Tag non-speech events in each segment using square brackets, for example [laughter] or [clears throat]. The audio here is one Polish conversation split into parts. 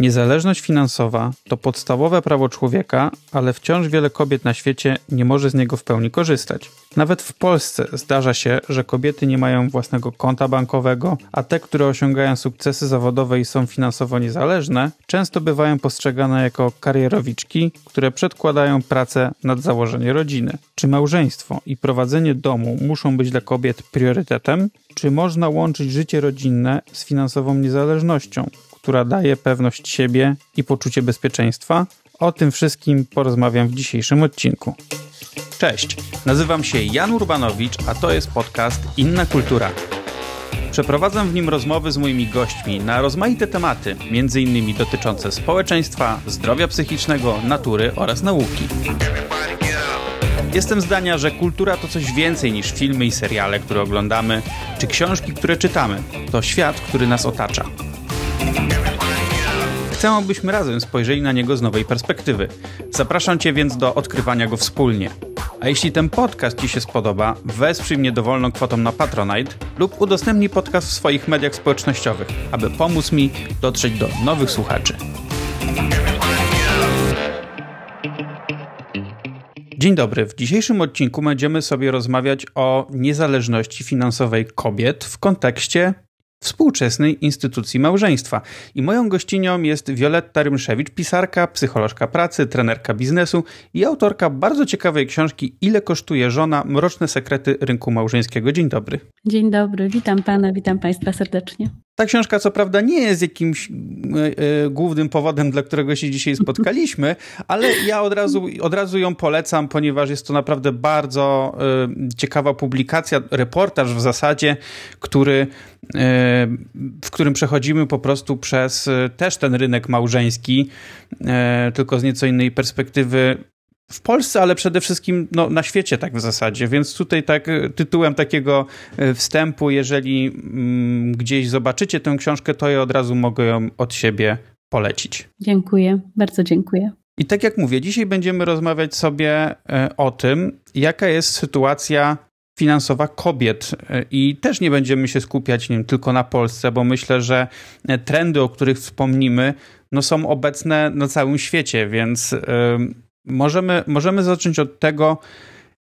Niezależność finansowa to podstawowe prawo człowieka, ale wciąż wiele kobiet na świecie nie może z niego w pełni korzystać. Nawet w Polsce zdarza się, że kobiety nie mają własnego konta bankowego, a te, które osiągają sukcesy zawodowe i są finansowo niezależne, często bywają postrzegane jako karierowiczki, które przedkładają pracę nad założenie rodziny. Czy małżeństwo i prowadzenie domu muszą być dla kobiet priorytetem? Czy można łączyć życie rodzinne z finansową niezależnością? Która daje pewność siebie i poczucie bezpieczeństwa? O tym wszystkim porozmawiam w dzisiejszym odcinku. Cześć, nazywam się Jan Urbanowicz, a to jest podcast Inna Kultura. Przeprowadzam w nim rozmowy z moimi gośćmi na rozmaite tematy, m.in. dotyczące społeczeństwa, zdrowia psychicznego, natury oraz nauki. Jestem zdania, że kultura to coś więcej niż filmy i seriale, które oglądamy, czy książki, które czytamy. To świat, który nas otacza. Chcę, abyśmy razem spojrzeli na niego z nowej perspektywy. Zapraszam Cię więc do odkrywania go wspólnie. A jeśli ten podcast Ci się spodoba, wesprzyj mnie dowolną kwotą na Patronite lub udostępnij podcast w swoich mediach społecznościowych, aby pomóc mi dotrzeć do nowych słuchaczy. Dzień dobry. W dzisiejszym odcinku będziemy sobie rozmawiać o niezależności finansowej kobiet w kontekście współczesnej instytucji małżeństwa. I moją gościnią jest Wioletta Rymszewicz, pisarka, psycholożka pracy, trenerka biznesu i autorka bardzo ciekawej książki Ile kosztuje żona? Mroczne sekrety rynku małżeńskiego. Dzień dobry. Dzień dobry, witam pana, witam państwa serdecznie. Ta książka, co prawda, nie jest jakimś y, y, głównym powodem, dla którego się dzisiaj spotkaliśmy, [laughs] ale ja od razu, od razu ją polecam, ponieważ jest to naprawdę bardzo y, ciekawa publikacja, reportaż w zasadzie, który, w którym przechodzimy po prostu przez też ten rynek małżeński, tylko z nieco innej perspektywy w Polsce, ale przede wszystkim no, na świecie tak w zasadzie. Więc tutaj tak tytułem takiego e, wstępu, jeżeli mm, gdzieś zobaczycie tę książkę, to ja od razu mogę ją od siebie polecić. Dziękuję, bardzo dziękuję. I tak jak mówię, dzisiaj będziemy rozmawiać sobie e, o tym, jaka jest sytuacja finansowa kobiet. E, I też nie będziemy się skupiać nie wiem, tylko na Polsce, bo myślę, że trendy, o których wspomnimy, no są obecne na całym świecie, więc możemy, możemy zacząć od tego,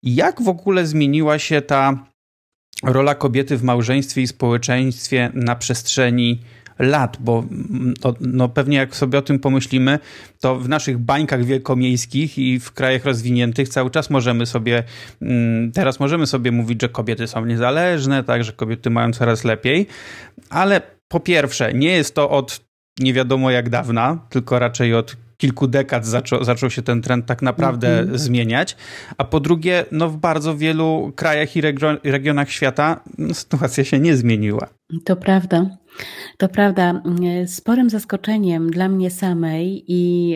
jak w ogóle zmieniła się ta rola kobiety w małżeństwie i społeczeństwie na przestrzeni lat, bo to, no pewnie jak sobie o tym pomyślimy, to w naszych bańkach wielkomiejskich i w krajach rozwiniętych cały czas możemy sobie, mm, teraz możemy sobie mówić, że kobiety są niezależne, tak, że kobiety mają coraz lepiej, ale po pierwsze, nie jest to od nie wiadomo jak dawna, tylko raczej od kilku dekad zaczął, zaczął się ten trend tak naprawdę mm -hmm. zmieniać, a po drugie, no w bardzo wielu krajach i regionach świata sytuacja się nie zmieniła. To prawda. To prawda. Sporym zaskoczeniem dla mnie samej i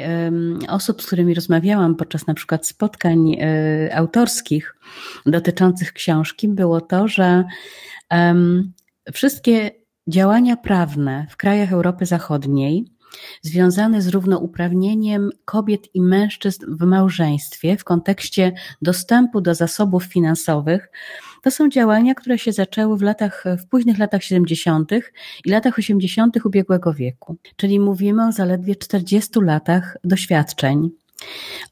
osób, z którymi rozmawiałam podczas na przykład spotkań y, autorskich dotyczących książki było to, że wszystkie działania prawne w krajach Europy Zachodniej związane z równouprawnieniem kobiet i mężczyzn w małżeństwie w kontekście dostępu do zasobów finansowych. To są działania, które się zaczęły w latach, w późnych latach 70. i latach 80. ubiegłego wieku. Czyli mówimy o zaledwie 40 latach doświadczeń.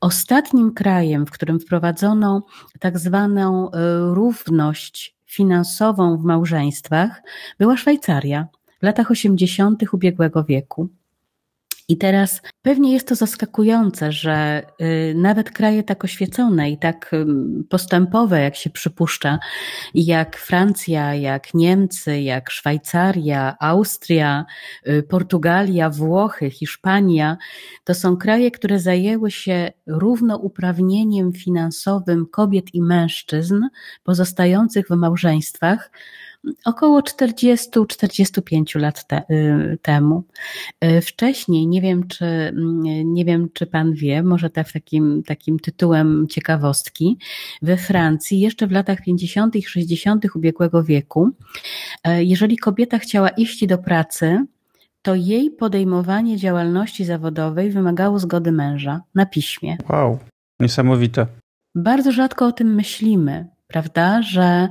Ostatnim krajem, w którym wprowadzono tak zwaną e, równość finansową w małżeństwach, była Szwajcaria w latach 80. ubiegłego wieku. I teraz pewnie jest to zaskakujące, że y, nawet kraje tak oświecone i tak postępowe, jak się przypuszcza, jak Francja, jak Niemcy, jak Szwajcaria, Austria, y, Portugalia, Włochy, Hiszpania, to są kraje, które zajęły się równouprawnieniem finansowym kobiet i mężczyzn pozostających w małżeństwach około 40-45 lat te, y, temu. Y, wcześniej, nie wiem, czy, mm, nie wiem, czy pan wie, może tak takim, takim tytułem ciekawostki, we Francji jeszcze w latach 50. i 60. ubiegłego wieku, y, jeżeli kobieta chciała iść do pracy, to jej podejmowanie działalności zawodowej wymagało zgody męża na piśmie. Wow, niesamowite. Bardzo rzadko o tym myślimy prawda, że,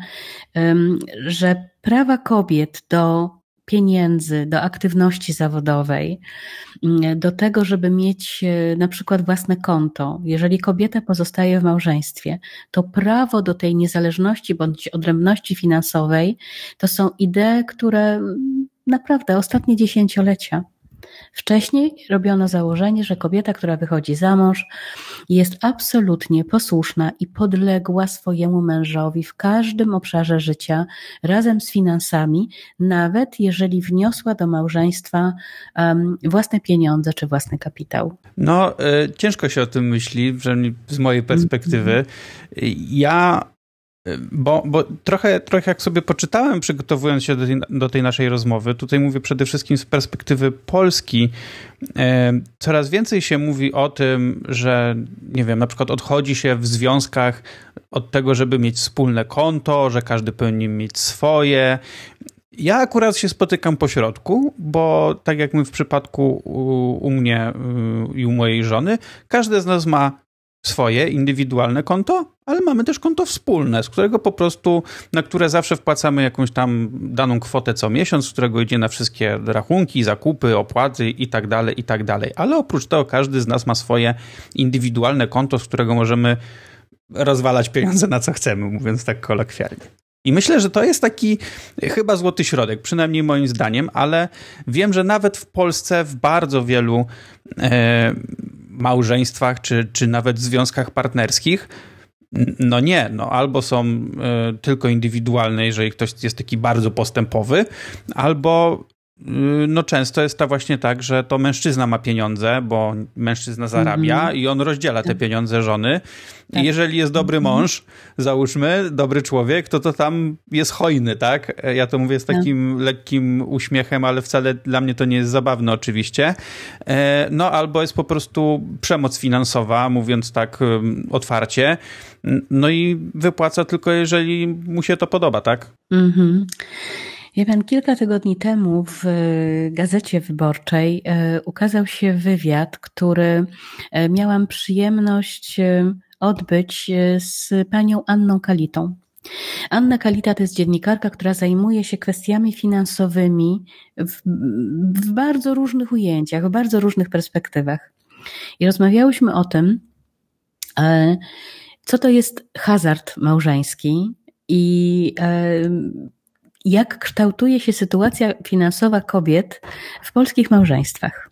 że prawa kobiet do pieniędzy, do aktywności zawodowej, mm, do tego, żeby mieć e, na przykład własne konto. Jeżeli kobieta pozostaje w małżeństwie, to prawo do tej niezależności bądź odrębności finansowej to są idee, które mm, naprawdę ostatnie dziesięciolecia Wcześniej robiono założenie, że kobieta, która wychodzi za mąż, jest absolutnie posłuszna i podległa swojemu mężowi w każdym obszarze życia, razem z finansami, nawet jeżeli wniosła do małżeństwa um, własne pieniądze czy własny kapitał. No, y, ciężko się o tym myśli, przynajmniej z mojej perspektywy. -hmm. Ja bo, bo trochę, trochę jak sobie poczytałem, przygotowując się do tej, do tej naszej rozmowy, tutaj mówię przede wszystkim z perspektywy Polski, e, coraz więcej się mówi o tym, że nie wiem, na przykład odchodzi się w związkach od tego, żeby mieć wspólne konto, że każdy powinien mieć swoje. Ja akurat się spotykam po środku, bo tak jak my w przypadku u, u mnie y, i u mojej żony, każdy z nas ma swoje indywidualne konto, ale mamy też konto wspólne, z którego po prostu, na które zawsze wpłacamy jakąś tam daną kwotę co miesiąc, z którego idzie na wszystkie rachunki, zakupy, opłaty i tak dalej, i tak dalej. Ale oprócz tego każdy z nas ma swoje indywidualne konto, z którego możemy rozwalać pieniądze na co chcemy, mówiąc tak kolokwialnie. I myślę, że to jest taki chyba złoty środek, przynajmniej moim zdaniem, ale wiem, że nawet w Polsce w bardzo wielu e, małżeństwach czy, czy nawet związkach partnerskich. No nie, no albo są y, tylko indywidualne, jeżeli ktoś jest taki bardzo postępowy, albo no często jest to właśnie tak, że to mężczyzna ma pieniądze, bo mężczyzna zarabia mm -hmm. i on rozdziela te tak. pieniądze żony. Tak. I jeżeli jest dobry mhm. mąż, załóżmy, dobry człowiek, to to tam jest hojny, tak? Ja to mówię z tak. takim tak. lekkim uśmiechem, ale wcale dla mnie to nie jest zabawne oczywiście. E, no albo jest po prostu przemoc finansowa, mówiąc tak otwarcie. No i wypłaca tylko jeżeli mu się to podoba, tak? Mhm. Wie pan, kilka tygodni temu w e, gazecie wyborczej e, ukazał się wywiad, który e, miałam przyjemność odbyć z panią Anną Kalitą. Anna Kalita to jest dziennikarka, która zajmuje się kwestiami finansowymi w, w bardzo różnych ujęciach, w bardzo różnych perspektywach. I rozmawiałyśmy o tym, co to jest hazard małżeński i jak kształtuje się sytuacja finansowa kobiet w polskich małżeństwach.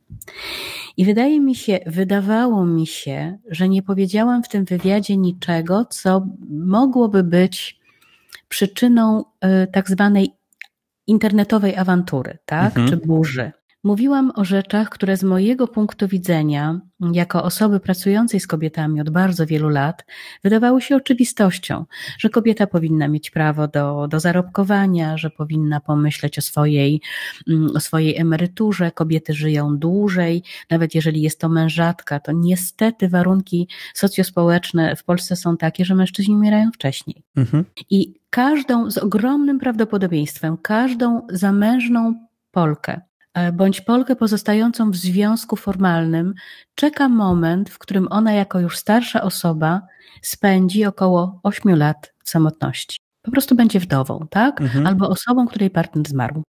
I wydaje mi się, wydawało mi się, że nie powiedziałam w tym wywiadzie niczego, co mogłoby być przyczyną y, tak zwanej internetowej awantury, tak, mhm. czy burzy. Mówiłam o rzeczach, które z mojego punktu widzenia, jako osoby pracującej z kobietami od bardzo wielu lat, wydawały się oczywistością, że kobieta powinna mieć prawo do, do zarobkowania, że powinna pomyśleć o swojej, mm, o swojej emeryturze. Kobiety żyją dłużej, nawet jeżeli jest to mężatka, to niestety warunki socjospołeczne w Polsce są takie, że mężczyźni umierają wcześniej. Mhm. I każdą, z ogromnym prawdopodobieństwem, każdą zamężną Polkę, bądź Polkę pozostającą w związku formalnym czeka moment, w którym ona jako już starsza osoba spędzi około 8 lat w samotności. Po prostu będzie wdową, tak? Mhm. Albo osobą, której partner zmarł.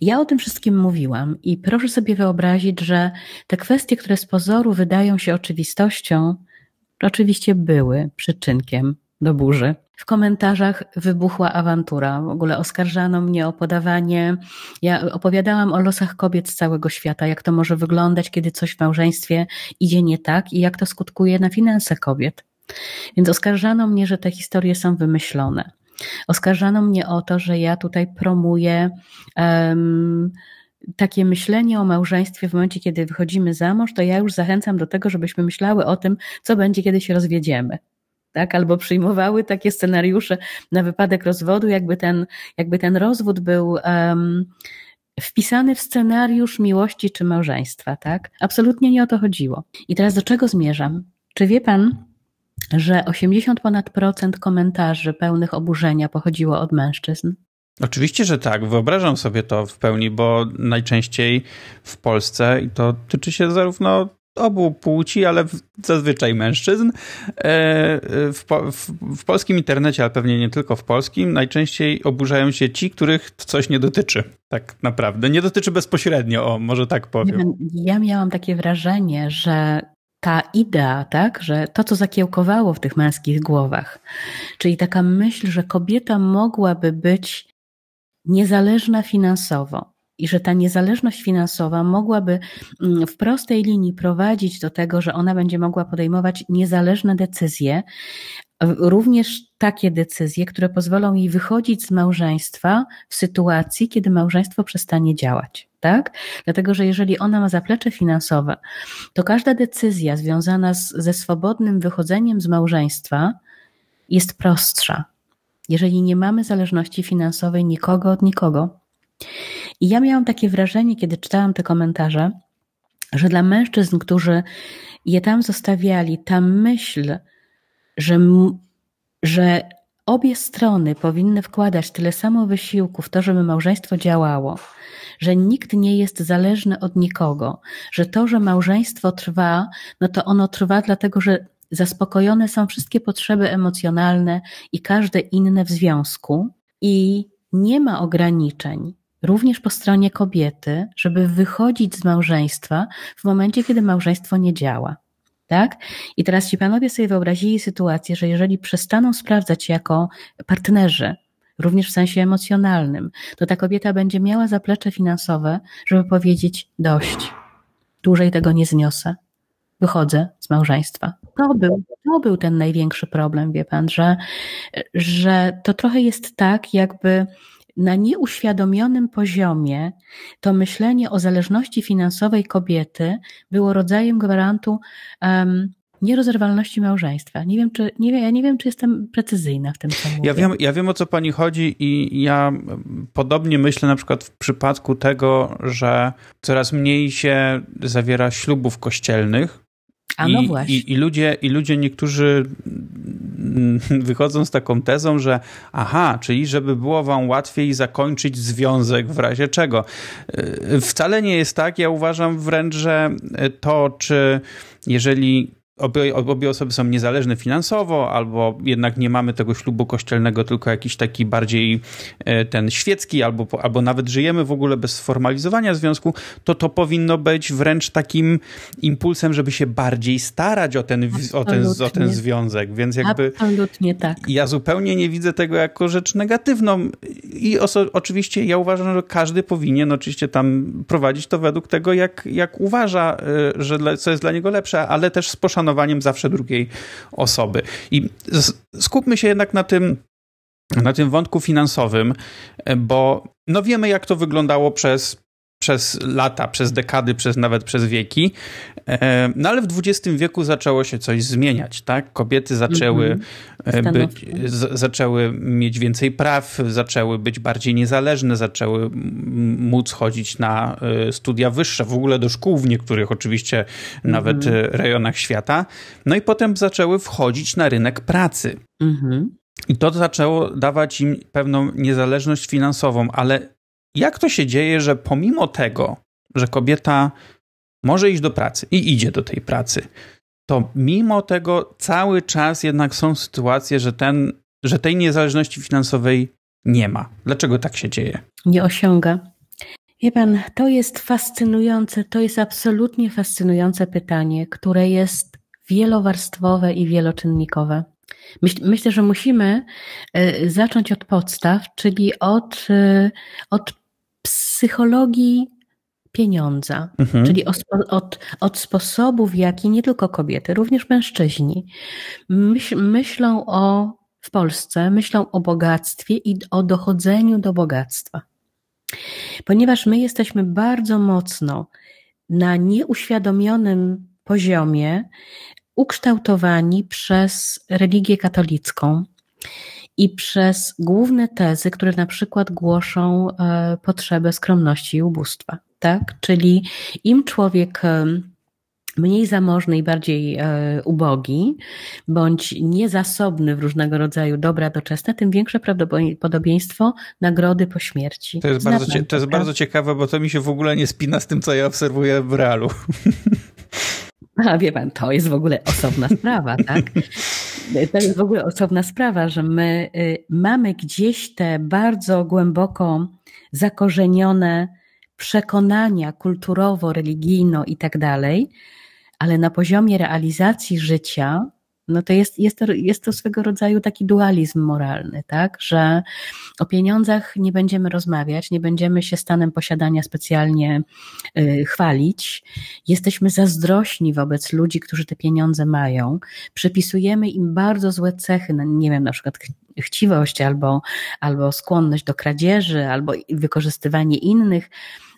Ja o tym wszystkim mówiłam i proszę sobie wyobrazić, że te kwestie, które z pozoru wydają się oczywistością, oczywiście były przyczynkiem do burzy. W komentarzach wybuchła awantura. W ogóle oskarżano mnie o podawanie. Ja opowiadałam o losach kobiet z całego świata, jak to może wyglądać, kiedy coś w małżeństwie idzie nie tak i jak to skutkuje na finanse kobiet. Więc oskarżano mnie, że te historie są wymyślone. Oskarżano mnie o to, że ja tutaj promuję um, takie myślenie o małżeństwie w momencie, kiedy wychodzimy za mąż, to ja już zachęcam do tego, żebyśmy myślały o tym, co będzie, kiedy się rozwiedziemy tak? Albo przyjmowały takie scenariusze na wypadek rozwodu, jakby ten, jakby ten rozwód był um, wpisany w scenariusz miłości czy małżeństwa, tak? Absolutnie nie o to chodziło. I teraz do czego zmierzam? Czy wie pan, że 80 ponad procent komentarzy pełnych oburzenia pochodziło od mężczyzn? Oczywiście, że tak. Wyobrażam sobie to w pełni, bo najczęściej w Polsce, i to tyczy się zarówno obu płci, ale zazwyczaj mężczyzn. W, w, w, polskim internecie, ale pewnie nie tylko w polskim, najczęściej oburzają się ci, których coś nie dotyczy. Tak naprawdę. Nie dotyczy bezpośrednio, o, może tak powiem. Ja miałam takie wrażenie, że ta idea, tak, że to, co zakiełkowało w tych męskich głowach, czyli taka myśl, że kobieta mogłaby być niezależna finansowo i że ta niezależność finansowa mogłaby mm, w prostej linii prowadzić do tego, że ona będzie mogła podejmować niezależne decyzje, również takie decyzje, które pozwolą jej wychodzić z małżeństwa w sytuacji, kiedy małżeństwo przestanie działać. Tak? Dlatego, że jeżeli ona ma zaplecze finansowe, to każda decyzja związana z, ze swobodnym wychodzeniem z małżeństwa jest prostsza. Jeżeli nie mamy zależności finansowej nikogo od nikogo. I ja miałam takie wrażenie, kiedy czytałam te komentarze, że dla mężczyzn, którzy je tam zostawiali, ta myśl, że, że obie strony powinny wkładać tyle samo wysiłku w to, żeby małżeństwo działało, że nikt nie jest zależny od nikogo, że to, że małżeństwo trwa, no to ono trwa dlatego, że zaspokojone są wszystkie potrzeby emocjonalne i każde inne w związku i nie ma ograniczeń również po stronie kobiety, żeby wychodzić z małżeństwa w momencie, kiedy małżeństwo nie działa. Tak? I teraz ci panowie sobie wyobrazili sytuację, że jeżeli przestaną sprawdzać się jako partnerzy, również w sensie emocjonalnym, to ta kobieta będzie miała zaplecze finansowe, żeby powiedzieć dość. Dłużej tego nie zniosę. Wychodzę z małżeństwa. To był, to był ten największy problem, wie pan, że, że to trochę jest tak, jakby na nieuświadomionym poziomie to myślenie o zależności finansowej kobiety było rodzajem gwarantu um, nierozerwalności małżeństwa. Nie wiem, czy, nie, ja nie wiem, czy jestem precyzyjna w tym, co mówię. Ja wiem, ja wiem, o co pani chodzi i ja podobnie myślę na przykład w przypadku tego, że coraz mniej się zawiera ślubów kościelnych, a no I, właśnie. I, I, ludzie, I ludzie niektórzy [laughs] wychodzą z taką tezą, że aha, czyli żeby było wam łatwiej zakończyć związek w razie czego. Y, wcale nie jest tak. Ja uważam wręcz, że to, czy jeżeli obie, obie osoby są niezależne finansowo, albo jednak nie mamy tego ślubu kościelnego, tylko jakiś taki bardziej e, ten świecki, albo, albo nawet żyjemy w ogóle bez sformalizowania związku, to to powinno być wręcz takim impulsem, żeby się bardziej starać o ten, o ten, o ten związek. Więc jakby. Absolutnie tak. Ja zupełnie nie widzę tego jako rzecz negatywną. I oczywiście ja uważam, że każdy powinien oczywiście tam prowadzić to według tego, jak, jak uważa, e, że dla, co jest dla niego lepsze, ale też z poszanowaniem zawsze drugiej osoby. I skupmy się jednak na tym, na tym wątku finansowym, bo no wiemy, jak to wyglądało przez przez lata, przez dekady, przez nawet przez wieki. E, no ale w XX wieku zaczęło się coś zmieniać, tak? Kobiety zaczęły, mm-hmm. być, z, zaczęły mieć więcej praw, zaczęły być bardziej niezależne, zaczęły móc chodzić na e, studia wyższe, w ogóle do szkół w niektórych oczywiście nawet mm-hmm. rejonach świata. No i potem zaczęły wchodzić na rynek pracy. Mm-hmm. I to zaczęło dawać im pewną niezależność finansową, ale jak to się dzieje, że pomimo tego, że kobieta może iść do pracy i idzie do tej pracy, to mimo tego cały czas jednak są sytuacje, że, ten, że tej niezależności finansowej nie ma. Dlaczego tak się dzieje? Nie osiąga. Wie pan, to jest fascynujące, to jest absolutnie fascynujące pytanie, które jest wielowarstwowe i wieloczynnikowe. Myśl, myślę, że musimy e, zacząć od podstaw, czyli od, e, od psychologii pieniądza, mhm. czyli od, od, od sposobu, w jaki nie tylko kobiety, również mężczyźni myśl, myślą o w Polsce, myślą o bogactwie i o dochodzeniu do bogactwa. Ponieważ my jesteśmy bardzo mocno na nieuświadomionym poziomie ukształtowani przez religię katolicką, i przez główne tezy, które na przykład głoszą e, potrzebę skromności i ubóstwa. Tak? Czyli im człowiek e, mniej zamożny i bardziej e, ubogi, bądź niezasobny w różnego rodzaju dobra doczesne, tym większe prawdopodobieństwo nagrody po śmierci. To jest, bardzo, to jest bardzo ciekawe, bo to mi się w ogóle nie spina z tym, co ja obserwuję w realu. [laughs] A wie pan, to jest w ogóle osobna sprawa, tak? To jest w ogóle osobna sprawa, że my y, mamy gdzieś te bardzo głęboko zakorzenione przekonania kulturowo, religijno i tak dalej, ale na poziomie realizacji życia no to jest, jest, to, jest to swego rodzaju taki dualizm moralny, tak? Że o pieniądzach nie będziemy rozmawiać, nie będziemy się stanem posiadania specjalnie y, chwalić. Jesteśmy zazdrośni wobec ludzi, którzy te pieniądze mają. Przypisujemy im bardzo złe cechy, no, nie wiem, na przykład chciwość albo, albo skłonność do kradzieży, albo wykorzystywanie innych.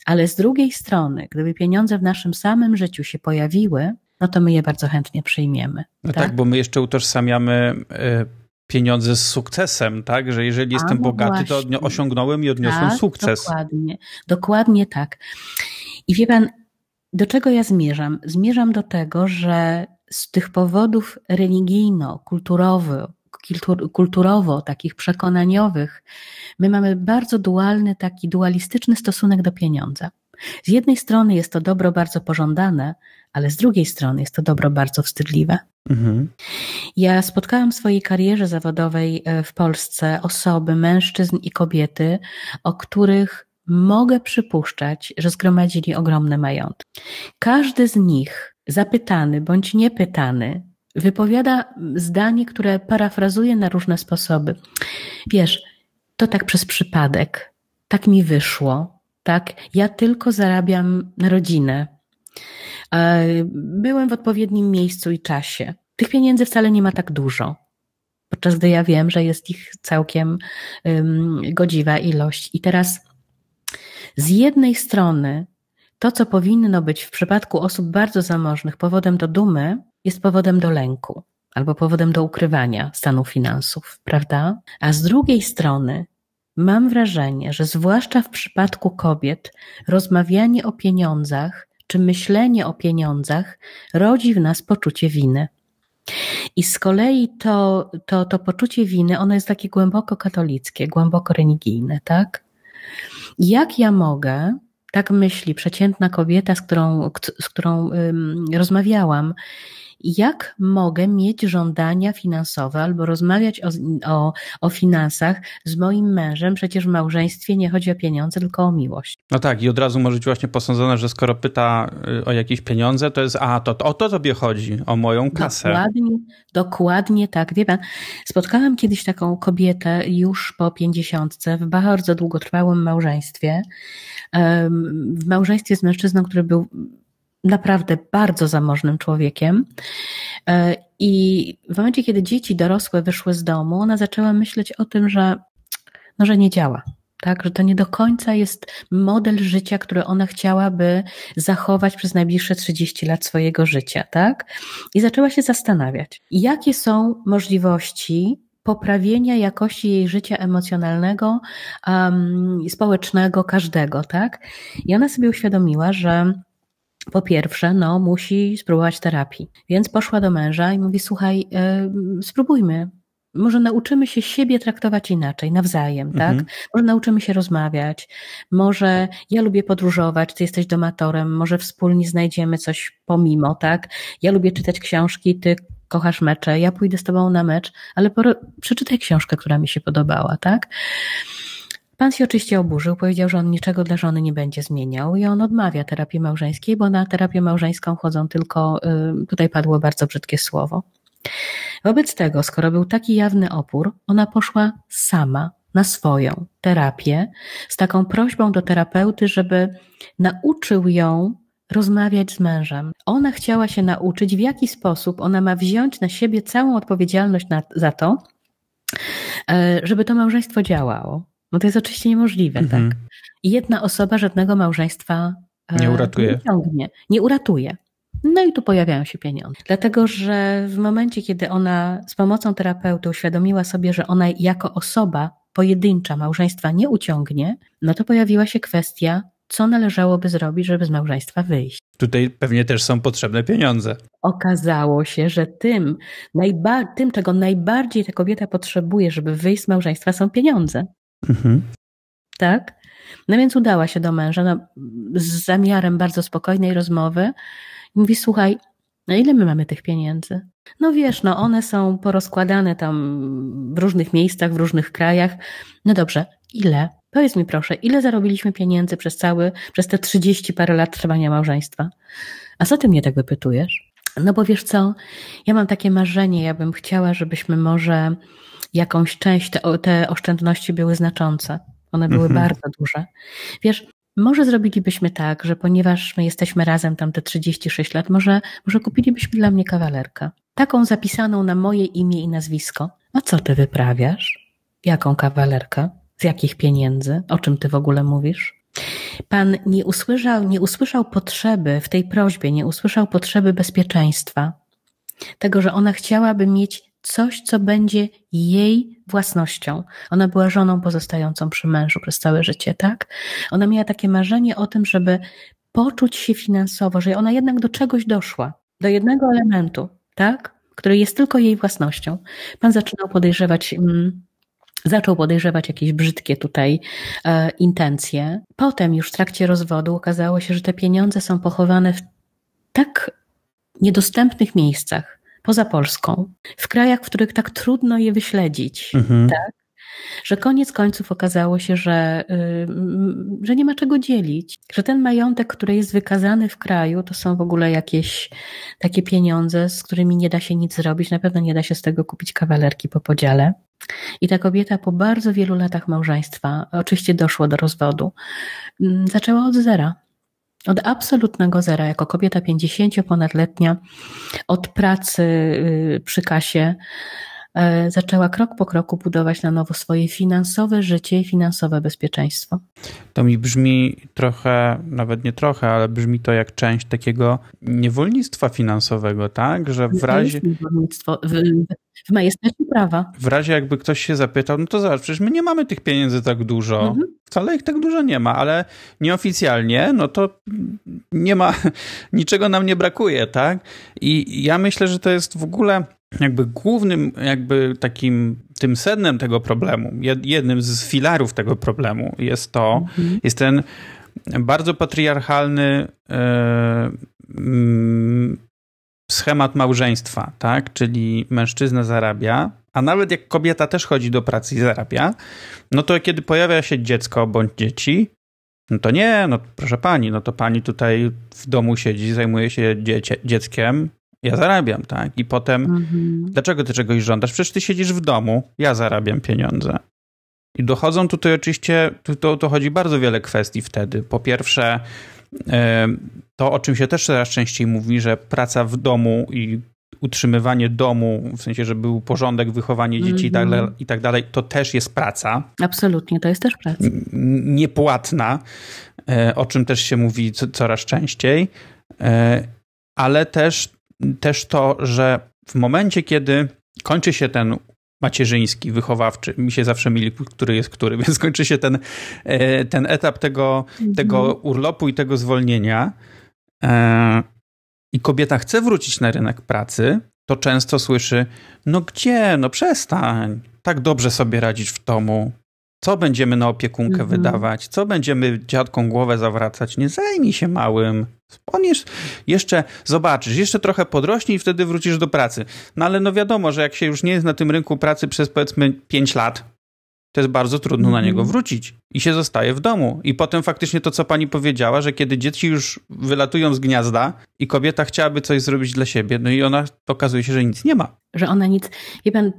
Ale z drugiej strony, gdyby pieniądze w naszym samym życiu się pojawiły, no to my je bardzo chętnie przyjmiemy. No tak, tak bo my jeszcze utożsamiamy e, pieniądze z sukcesem, tak? Że jeżeli A, jestem no bogaty, właśnie. to osiągnąłem i odniosłem tak, sukces. Dokładnie, dokładnie tak. I wie pan, do czego ja zmierzam? Zmierzam do tego, że z tych powodów religijno-kulturowych, kulturowo, takich przekonaniowych, my mamy bardzo dualny, taki dualistyczny stosunek do pieniądza. Z jednej strony jest to dobro bardzo pożądane, ale z drugiej strony jest to dobro bardzo wstydliwe. Mhm. Ja spotkałam w swojej karierze zawodowej e, w Polsce osoby, mężczyzn i kobiety, o których mogę przypuszczać, że zgromadzili ogromne majątki. Każdy z nich, zapytany bądź niepytany, wypowiada zdanie, które parafrazuje na różne sposoby. Wiesz, to tak przez przypadek, tak mi wyszło, tak? Ja tylko zarabiam na rodzinę. E, byłem w odpowiednim miejscu i czasie. Tych pieniędzy wcale nie ma tak dużo, podczas gdy ja wiem, że jest ich całkiem um, godziwa ilość. I teraz z jednej strony to, co powinno być w przypadku osób bardzo zamożnych powodem do dumy, jest powodem do lęku albo powodem do ukrywania stanu finansów, prawda? A z drugiej strony mam wrażenie, że zwłaszcza w przypadku kobiet, rozmawianie o pieniądzach czy myślenie o pieniądzach rodzi w nas poczucie winy. I z kolei to, to, to poczucie winy, ono jest takie głęboko katolickie, głęboko religijne, tak? Jak ja mogę, tak myśli przeciętna kobieta, z którą, z którą rozmawiałam, jak mogę mieć żądania finansowe albo rozmawiać o, o, o finansach z moim mężem? Przecież w małżeństwie nie chodzi o pieniądze, tylko o miłość. No tak, i od razu może być właśnie posądzone, że skoro pyta y, o jakieś pieniądze, to jest, a to, to o to tobie chodzi, o moją kasę. Dokładnie, dokładnie tak. Wie pan, spotkałam kiedyś taką kobietę już po pięćdziesiątce w bardzo długotrwałym małżeństwie. W małżeństwie z mężczyzną, który był naprawdę bardzo zamożnym człowiekiem. E, I w momencie, kiedy dzieci dorosłe wyszły z domu, ona zaczęła myśleć o tym, że, no, że nie działa. Tak, że to nie do końca jest model życia, który ona chciałaby zachować przez najbliższe 30 lat swojego życia, tak? I zaczęła się zastanawiać, jakie są możliwości poprawienia jakości jej życia emocjonalnego, um, społecznego, każdego, tak? I ona sobie uświadomiła, że po pierwsze, no, musi spróbować terapii. Więc poszła do męża i mówi: Słuchaj, yy, spróbujmy. Może nauczymy się siebie traktować inaczej, nawzajem, tak? Mhm. Może nauczymy się rozmawiać. Może ja lubię podróżować, ty jesteś domatorem, może wspólnie znajdziemy coś pomimo, tak? Ja lubię czytać książki, ty kochasz mecze, ja pójdę z tobą na mecz, ale przeczytaj książkę, która mi się podobała, tak? Pan się oczywiście oburzył, powiedział, że on niczego dla żony nie będzie zmieniał i on odmawia terapii małżeńskiej, bo na terapię małżeńską chodzą tylko, y, tutaj padło bardzo brzydkie słowo. Wobec tego, skoro był taki jawny opór, ona poszła sama na swoją terapię z taką prośbą do terapeuty, żeby nauczył ją rozmawiać z mężem. Ona chciała się nauczyć, w jaki sposób ona ma wziąć na siebie całą odpowiedzialność na, za to, e, żeby to małżeństwo działało. No to jest oczywiście niemożliwe, mhm. tak? I jedna osoba żadnego małżeństwa e, nie uratuje. Nie, ciągnie, nie uratuje. No i tu pojawiają się pieniądze. Dlatego, że w momencie, kiedy ona z pomocą terapeuty uświadomiła sobie, że ona jako osoba pojedyncza małżeństwa nie uciągnie, no to pojawiła się kwestia, co należałoby zrobić, żeby z małżeństwa wyjść. Tutaj pewnie też są potrzebne pieniądze. Okazało się, że tym, tym czego najbardziej ta kobieta potrzebuje, żeby wyjść z małżeństwa, są pieniądze. Mhm. Tak? No więc udała się do męża no, z zamiarem bardzo spokojnej rozmowy. Mówi: Słuchaj, No ile my mamy tych pieniędzy? No wiesz, no one są porozkładane tam w różnych miejscach, w różnych krajach. No dobrze, ile? Powiedz mi proszę, ile zarobiliśmy pieniędzy przez cały, przez te 30 parę lat trwania małżeństwa? A co ty mnie tak wypytujesz? No bo wiesz co, ja mam takie marzenie, ja bym chciała, żebyśmy może jakąś część, te, te oszczędności były znaczące. One były mhm. bardzo duże. Wiesz, może zrobilibyśmy tak, że ponieważ my jesteśmy razem tam te 36 lat, może, może kupilibyśmy dla mnie kawalerkę. Taką zapisaną na moje imię i nazwisko. A co ty wyprawiasz? Jaką kawalerkę? Z jakich pieniędzy? O czym ty w ogóle mówisz? Pan nie usłyszał, nie usłyszał potrzeby w tej prośbie, nie usłyszał potrzeby bezpieczeństwa. Tego, że ona chciałaby mieć coś, co będzie jej własnością. Ona była żoną pozostającą przy mężu przez całe życie, tak? Ona miała takie marzenie o tym, żeby poczuć się finansowo, że ona jednak do czegoś doszła, do jednego elementu, tak? Który jest tylko jej własnością. Pan zaczynał podejrzewać. Mm, zaczął podejrzewać jakieś brzydkie tutaj e, intencje. Potem już w trakcie rozwodu okazało się, że te pieniądze są pochowane w tak niedostępnych miejscach, poza Polską, w krajach, w których tak trudno je wyśledzić, mhm. tak? Że koniec końców okazało się, że, że nie ma czego dzielić, że ten majątek, który jest wykazany w kraju, to są w ogóle jakieś takie pieniądze, z którymi nie da się nic zrobić, na pewno nie da się z tego kupić kawalerki po podziale. I ta kobieta po bardzo wielu latach małżeństwa, oczywiście doszło do rozwodu, zaczęła od zera. Od absolutnego zera, jako kobieta 50-ponadletnia, od pracy y, przy kasie, zaczęła krok po kroku budować na nowo swoje finansowe życie i finansowe bezpieczeństwo. To mi brzmi trochę, nawet nie trochę, ale brzmi to jak część takiego niewolnictwa finansowego, tak? Że w razie. Niewolnictwo. W, w majestacie prawa. W razie jakby ktoś się zapytał, no to zobacz, przecież my nie mamy tych pieniędzy tak dużo. Mhm. Wcale ich tak dużo nie ma, ale nieoficjalnie, no to nie ma, [laughs] niczego nam nie brakuje, tak? I ja myślę, że to jest w ogóle jakby głównym, jakby takim tym sednem tego problemu, jednym z filarów tego problemu jest to, mhm. jest ten bardzo patriarchalny yy, schemat małżeństwa, tak? Czyli mężczyzna zarabia, a nawet jak kobieta też chodzi do pracy i zarabia, no to kiedy pojawia się dziecko bądź dzieci, no to nie, no proszę pani, no to pani tutaj w domu siedzi, zajmuje się dziecie, dzieckiem, ja zarabiam, tak? I potem, mhm. dlaczego ty czegoś żądasz? Przecież ty siedzisz w domu, ja zarabiam pieniądze. I dochodzą tutaj oczywiście, tu, to, to chodzi bardzo wiele kwestii wtedy. Po pierwsze, to, o czym się też coraz częściej mówi, że praca w domu i utrzymywanie domu, w sensie, że był porządek, wychowanie dzieci mm -hmm. i, tak dalej, to też jest praca. Absolutnie, to jest też praca. Niepłatna, e, o czym też się mówi coraz częściej, e, ale też, też to, że w momencie, kiedy kończy się ten macierzyński, wychowawczy. Mi się zawsze mieli, który jest który, [laughs] więc kończy się ten, e, ten etap tego, mhm. tego urlopu i tego zwolnienia e, i kobieta chce wrócić na rynek pracy, to często słyszy, no gdzie, no przestań, tak dobrze sobie radzić w domu, co będziemy na opiekunkę mhm. wydawać? Co będziemy dziadką głowę zawracać? Nie zajmij się małym. On jest, jeszcze zobaczysz, jeszcze trochę podrośnie i wtedy wrócisz do pracy. No ale no wiadomo, że jak się już nie jest na tym rynku pracy przez powiedzmy 5 lat, to jest bardzo trudno na niego mhm. wrócić i się zostaje w domu. I potem faktycznie to, co pani powiedziała, że kiedy dzieci już wylatują z gniazda i kobieta chciałaby coś zrobić dla siebie, no i ona okazuje się, że nic nie ma. Że ona nic. Wie pan,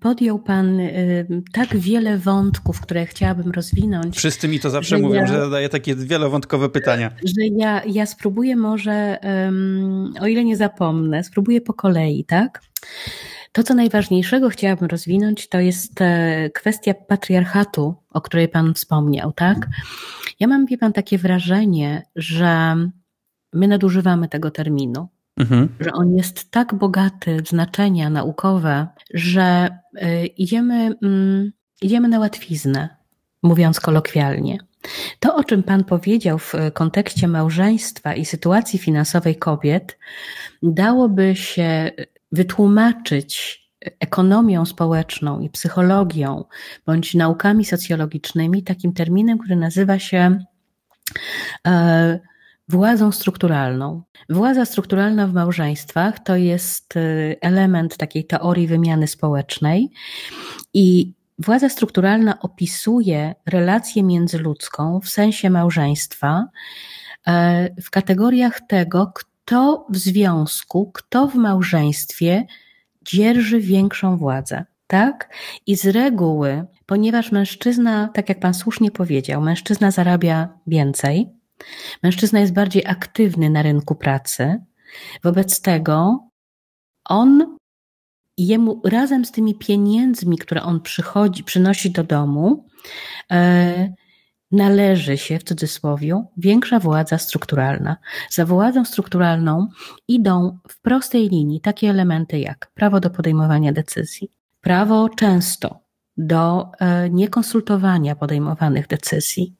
podjął pan y, tak wiele wątków, które chciałabym rozwinąć. Wszyscy mi to zawsze że mówią, ja, że zadaję takie wielowątkowe pytania. Że ja, ja spróbuję może, o ile nie zapomnę, spróbuję po kolei, tak? To, co najważniejszego chciałabym rozwinąć, to jest e, kwestia patriarchatu, o której Pan wspomniał, tak? Ja mam, wie Pan, takie wrażenie, że my nadużywamy tego terminu. Mhm. Że on jest tak bogaty w znaczenia naukowe, że e, idziemy, mm, idziemy na łatwiznę, mówiąc kolokwialnie. To, o czym Pan powiedział w kontekście małżeństwa i sytuacji finansowej kobiet, dałoby się wytłumaczyć ekonomią społeczną i psychologią, bądź naukami socjologicznymi takim terminem, który nazywa się e, władzą strukturalną. Władza strukturalna w małżeństwach to jest y, element takiej teorii wymiany społecznej i władza strukturalna opisuje relację międzyludzką w sensie małżeństwa e, w kategoriach tego, w związku, kto w małżeństwie dzierży większą władzę. Tak? I z reguły, ponieważ mężczyzna, tak jak pan słusznie powiedział, mężczyzna zarabia więcej, Mężczyzna jest bardziej aktywny na rynku pracy. Wobec tego on jemu razem z tymi pieniędzmi, które on przychodzi, przynosi do domu, e, należy się w cudzysłowie większa władza strukturalna. Za władzą strukturalną idą w prostej linii takie elementy jak prawo do podejmowania decyzji, prawo często do e, niekonsultowania podejmowanych decyzji,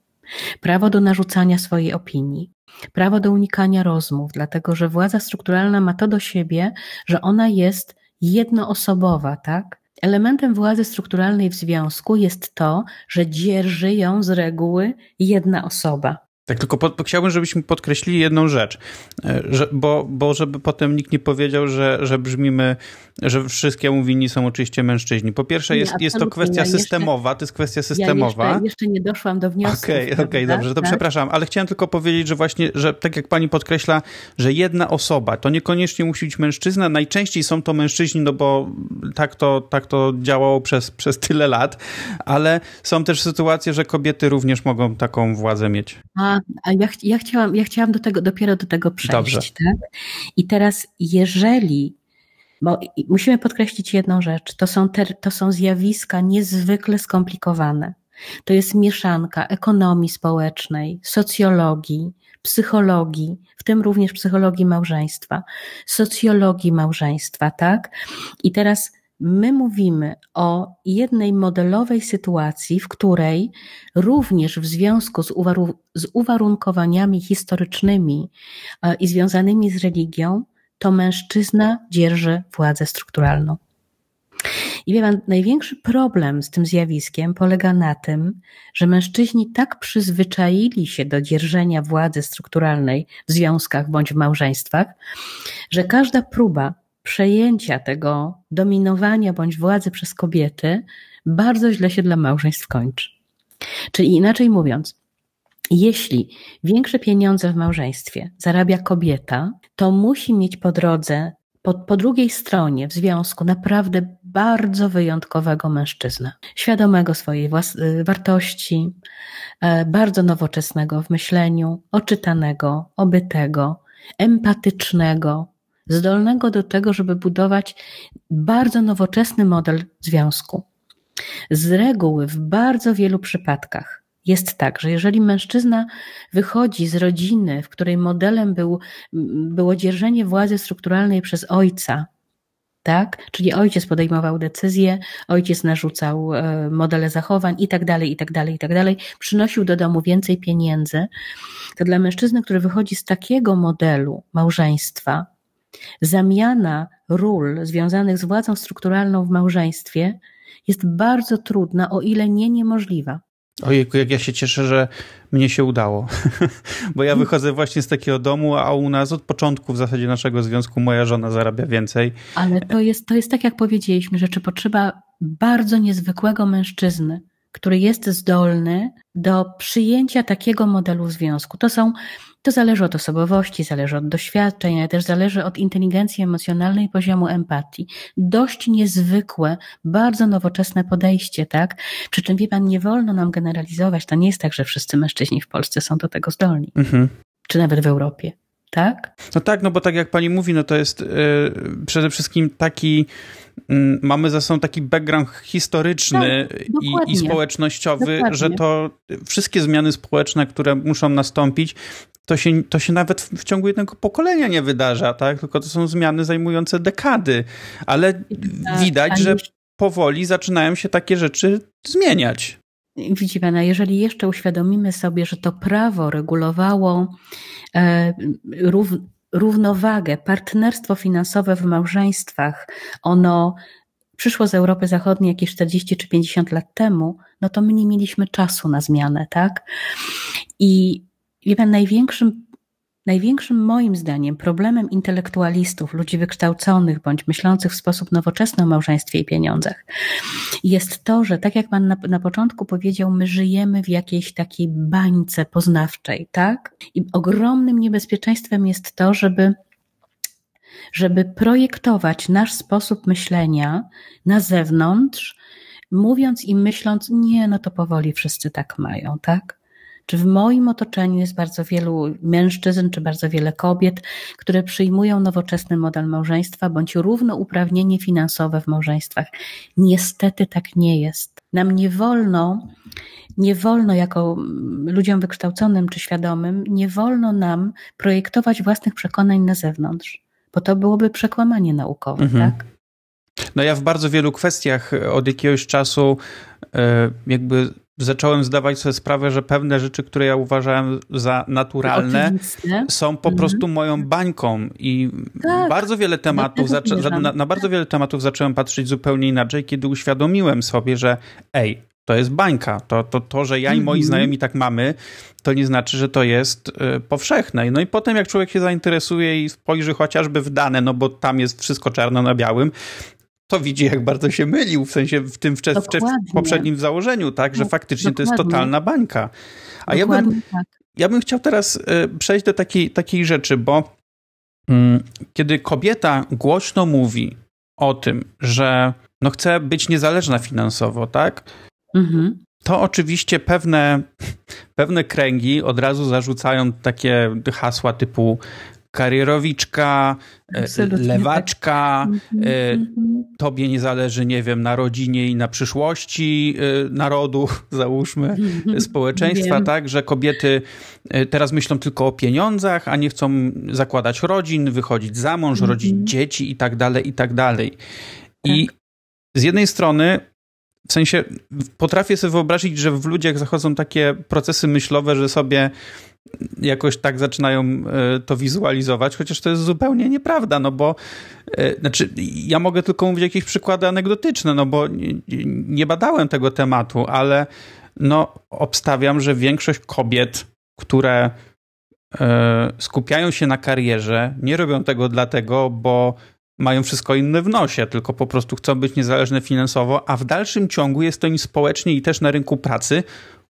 prawo do narzucania swojej opinii, prawo do unikania rozmów, dlatego że władza strukturalna ma to do siebie, że ona jest jednoosobowa, tak? Elementem władzy strukturalnej w związku jest to, że dzierży ją z reguły jedna osoba. Tak, tylko po, chciałbym, żebyśmy podkreślili jedną rzecz, e, że, bo, bo żeby potem nikt nie powiedział, że, że brzmimy, że wszystkiemu winni są oczywiście mężczyźni. Po pierwsze, jest, nie, jest to kwestia systemowa, to jest kwestia systemowa. Ja jeszcze, jeszcze nie doszłam do wniosku. Okej, okay, okej, okay, dobrze, to tak? przepraszam, ale chciałem tylko powiedzieć, że właśnie, że tak jak pani podkreśla, że jedna osoba, to niekoniecznie musi być mężczyzna, najczęściej są to mężczyźni, no bo tak to, tak to działało przez, przez tyle lat, ale są też sytuacje, że kobiety również mogą taką władzę mieć. A, a, ja, ja, chciałam, ja chciałam do tego, dopiero do tego przejść. Dobrze. Tak? I teraz, jeżeli, bo musimy podkreślić jedną rzecz, to są, te, to są zjawiska niezwykle skomplikowane. To jest mieszanka ekonomii społecznej, socjologii, psychologii, w tym również psychologii małżeństwa, socjologii małżeństwa, tak? I teraz My mówimy o jednej modelowej sytuacji, w której również w związku z, uwaru z uwarunkowaniami historycznymi e, i związanymi z religią, to mężczyzna dzierży władzę strukturalną. I wie pan, największy problem z tym zjawiskiem polega na tym, że mężczyźni tak przyzwyczaili się do dzierżenia władzy strukturalnej w związkach bądź w małżeństwach, że każda próba przejęcia tego dominowania bądź władzy przez kobiety bardzo źle się dla małżeństw kończy. Czyli inaczej mówiąc, jeśli większe pieniądze w małżeństwie zarabia kobieta, to musi mieć po drodze, po, po drugiej stronie w związku naprawdę bardzo wyjątkowego mężczyznę, świadomego swojej y, wartości, e, bardzo nowoczesnego w myśleniu, oczytanego, obytego, empatycznego, zdolnego do tego, żeby budować bardzo nowoczesny model związku. Z reguły w bardzo wielu przypadkach jest tak, że jeżeli mężczyzna wychodzi z rodziny, w której modelem był, było dzierżenie władzy strukturalnej przez ojca, tak? Czyli ojciec podejmował decyzje, ojciec narzucał e, modele zachowań i tak dalej, i tak dalej, i tak dalej, przynosił do domu więcej pieniędzy, to dla mężczyzny, który wychodzi z takiego modelu małżeństwa, Zamiana ról związanych z władzą strukturalną w małżeństwie jest bardzo trudna, o ile nie niemożliwa. Ojejku, jak ja się cieszę, że mnie się udało. [laughs] Bo ja wychodzę właśnie z takiego domu, a u nas od początku w zasadzie naszego związku moja żona zarabia więcej. Ale to jest, to jest tak, jak powiedzieliśmy, że czy potrzeba bardzo niezwykłego mężczyzny, który jest zdolny do przyjęcia takiego modelu związku. To są to zależy od osobowości, zależy od doświadczeń, ale też zależy od inteligencji emocjonalnej i poziomu empatii. Dość niezwykłe, bardzo nowoczesne podejście, tak? Przy czym wie pan, nie wolno nam generalizować. To nie jest tak, że wszyscy mężczyźni w Polsce są do tego zdolni. Mhm. Czy nawet w Europie tak? No tak, no bo tak jak pani mówi, no to jest yy, przede wszystkim taki, yy, mamy za sobą taki background historyczny tak, i, i, społecznościowy, dokładnie. że to wszystkie zmiany społeczne, które muszą nastąpić, to się, to się nawet w ciągu jednego pokolenia nie wydarza, tak? Tylko to są zmiany zajmujące dekady. Ale tak, widać, że powoli zaczynają się takie rzeczy zmieniać. Widzi Pana, jeżeli jeszcze uświadomimy sobie, że to prawo regulowało e, rów, równowagę, partnerstwo finansowe w małżeństwach, ono przyszło z Europy Zachodniej jakieś 40 czy 50 lat temu, no to my nie mieliśmy czasu na zmianę, tak? I pan, największym, największym moim zdaniem problemem intelektualistów, ludzi wykształconych bądź myślących w sposób nowoczesny o małżeństwie i pieniądzach jest to, że tak jak Pan na, na początku powiedział, my żyjemy w jakiejś takiej bańce poznawczej, tak? I ogromnym niebezpieczeństwem jest to, żeby żeby projektować nasz sposób myślenia na zewnątrz, mówiąc i myśląc, nie, no to powoli wszyscy tak mają, tak? Czy w moim otoczeniu jest bardzo wielu mężczyzn, czy bardzo wiele kobiet, które przyjmują nowoczesny model małżeństwa bądź równouprawnienie finansowe w małżeństwach? Niestety tak nie jest. Nam nie wolno, nie wolno jako ludziom wykształconym czy świadomym, nie wolno nam projektować własnych przekonań na zewnątrz, bo to byłoby przekłamanie naukowe, mhm. tak? No ja w bardzo wielu kwestiach od jakiegoś czasu e, jakby zacząłem zdawać sobie sprawę, że pewne rzeczy, które ja uważałem za naturalne, Oczywiste. są po mhm. prostu moją bańką i tak. bardzo wiele tematów, na, na, bardzo wiele tematów zacząłem patrzeć zupełnie inaczej, kiedy uświadomiłem sobie, że ej, to jest bańka. To, to, to że ja i moi mhm. znajomi tak mamy, to nie znaczy, że to jest y, powszechne. No i potem, jak człowiek się zainteresuje i spojrzy chociażby w dane, no bo tam jest wszystko czarno na białym, to widzi, jak bardzo się mylił, w sensie w tym wcze, wcze, w poprzednim założeniu, tak, że faktycznie Dokładnie. to jest totalna bańka. A ja bym, tak. ja bym chciał teraz y, przejść do takiej, takiej rzeczy, bo mm, kiedy kobieta głośno mówi o tym, że no chce być niezależna finansowo, tak, mhm. to oczywiście pewne, [laughs] pewne kręgi od razu zarzucają takie hasła typu karierowiczka, e, Absolutnie lewaczka, tak. E, mhm. tobie nie zależy, nie wiem, na rodzinie i na przyszłości e, narodu, [laughs] załóżmy, mhm. społeczeństwa, Wiem. tak, że kobiety teraz myślą tylko o pieniądzach, a nie chcą zakładać rodzin, wychodzić za mąż, mhm. rodzić dzieci i tak dalej, i tak dalej. I tak. z jednej strony w sensie potrafię sobie wyobrazić, że w ludziach zachodzą takie procesy myślowe, że sobie jakoś tak zaczynają e, to wizualizować, chociaż to jest zupełnie nieprawda, no bo e, znaczy ja mogę tylko mówić jakieś przykłady anegdotyczne, no bo nie badałem tego tematu, ale no obstawiam, że większość kobiet, które e, skupiają się na karierze, nie robią tego dlatego, bo mają wszystko inne w nosie, tylko po prostu chcą być niezależne finansowo, a w dalszym ciągu jest to im społecznie i też na rynku pracy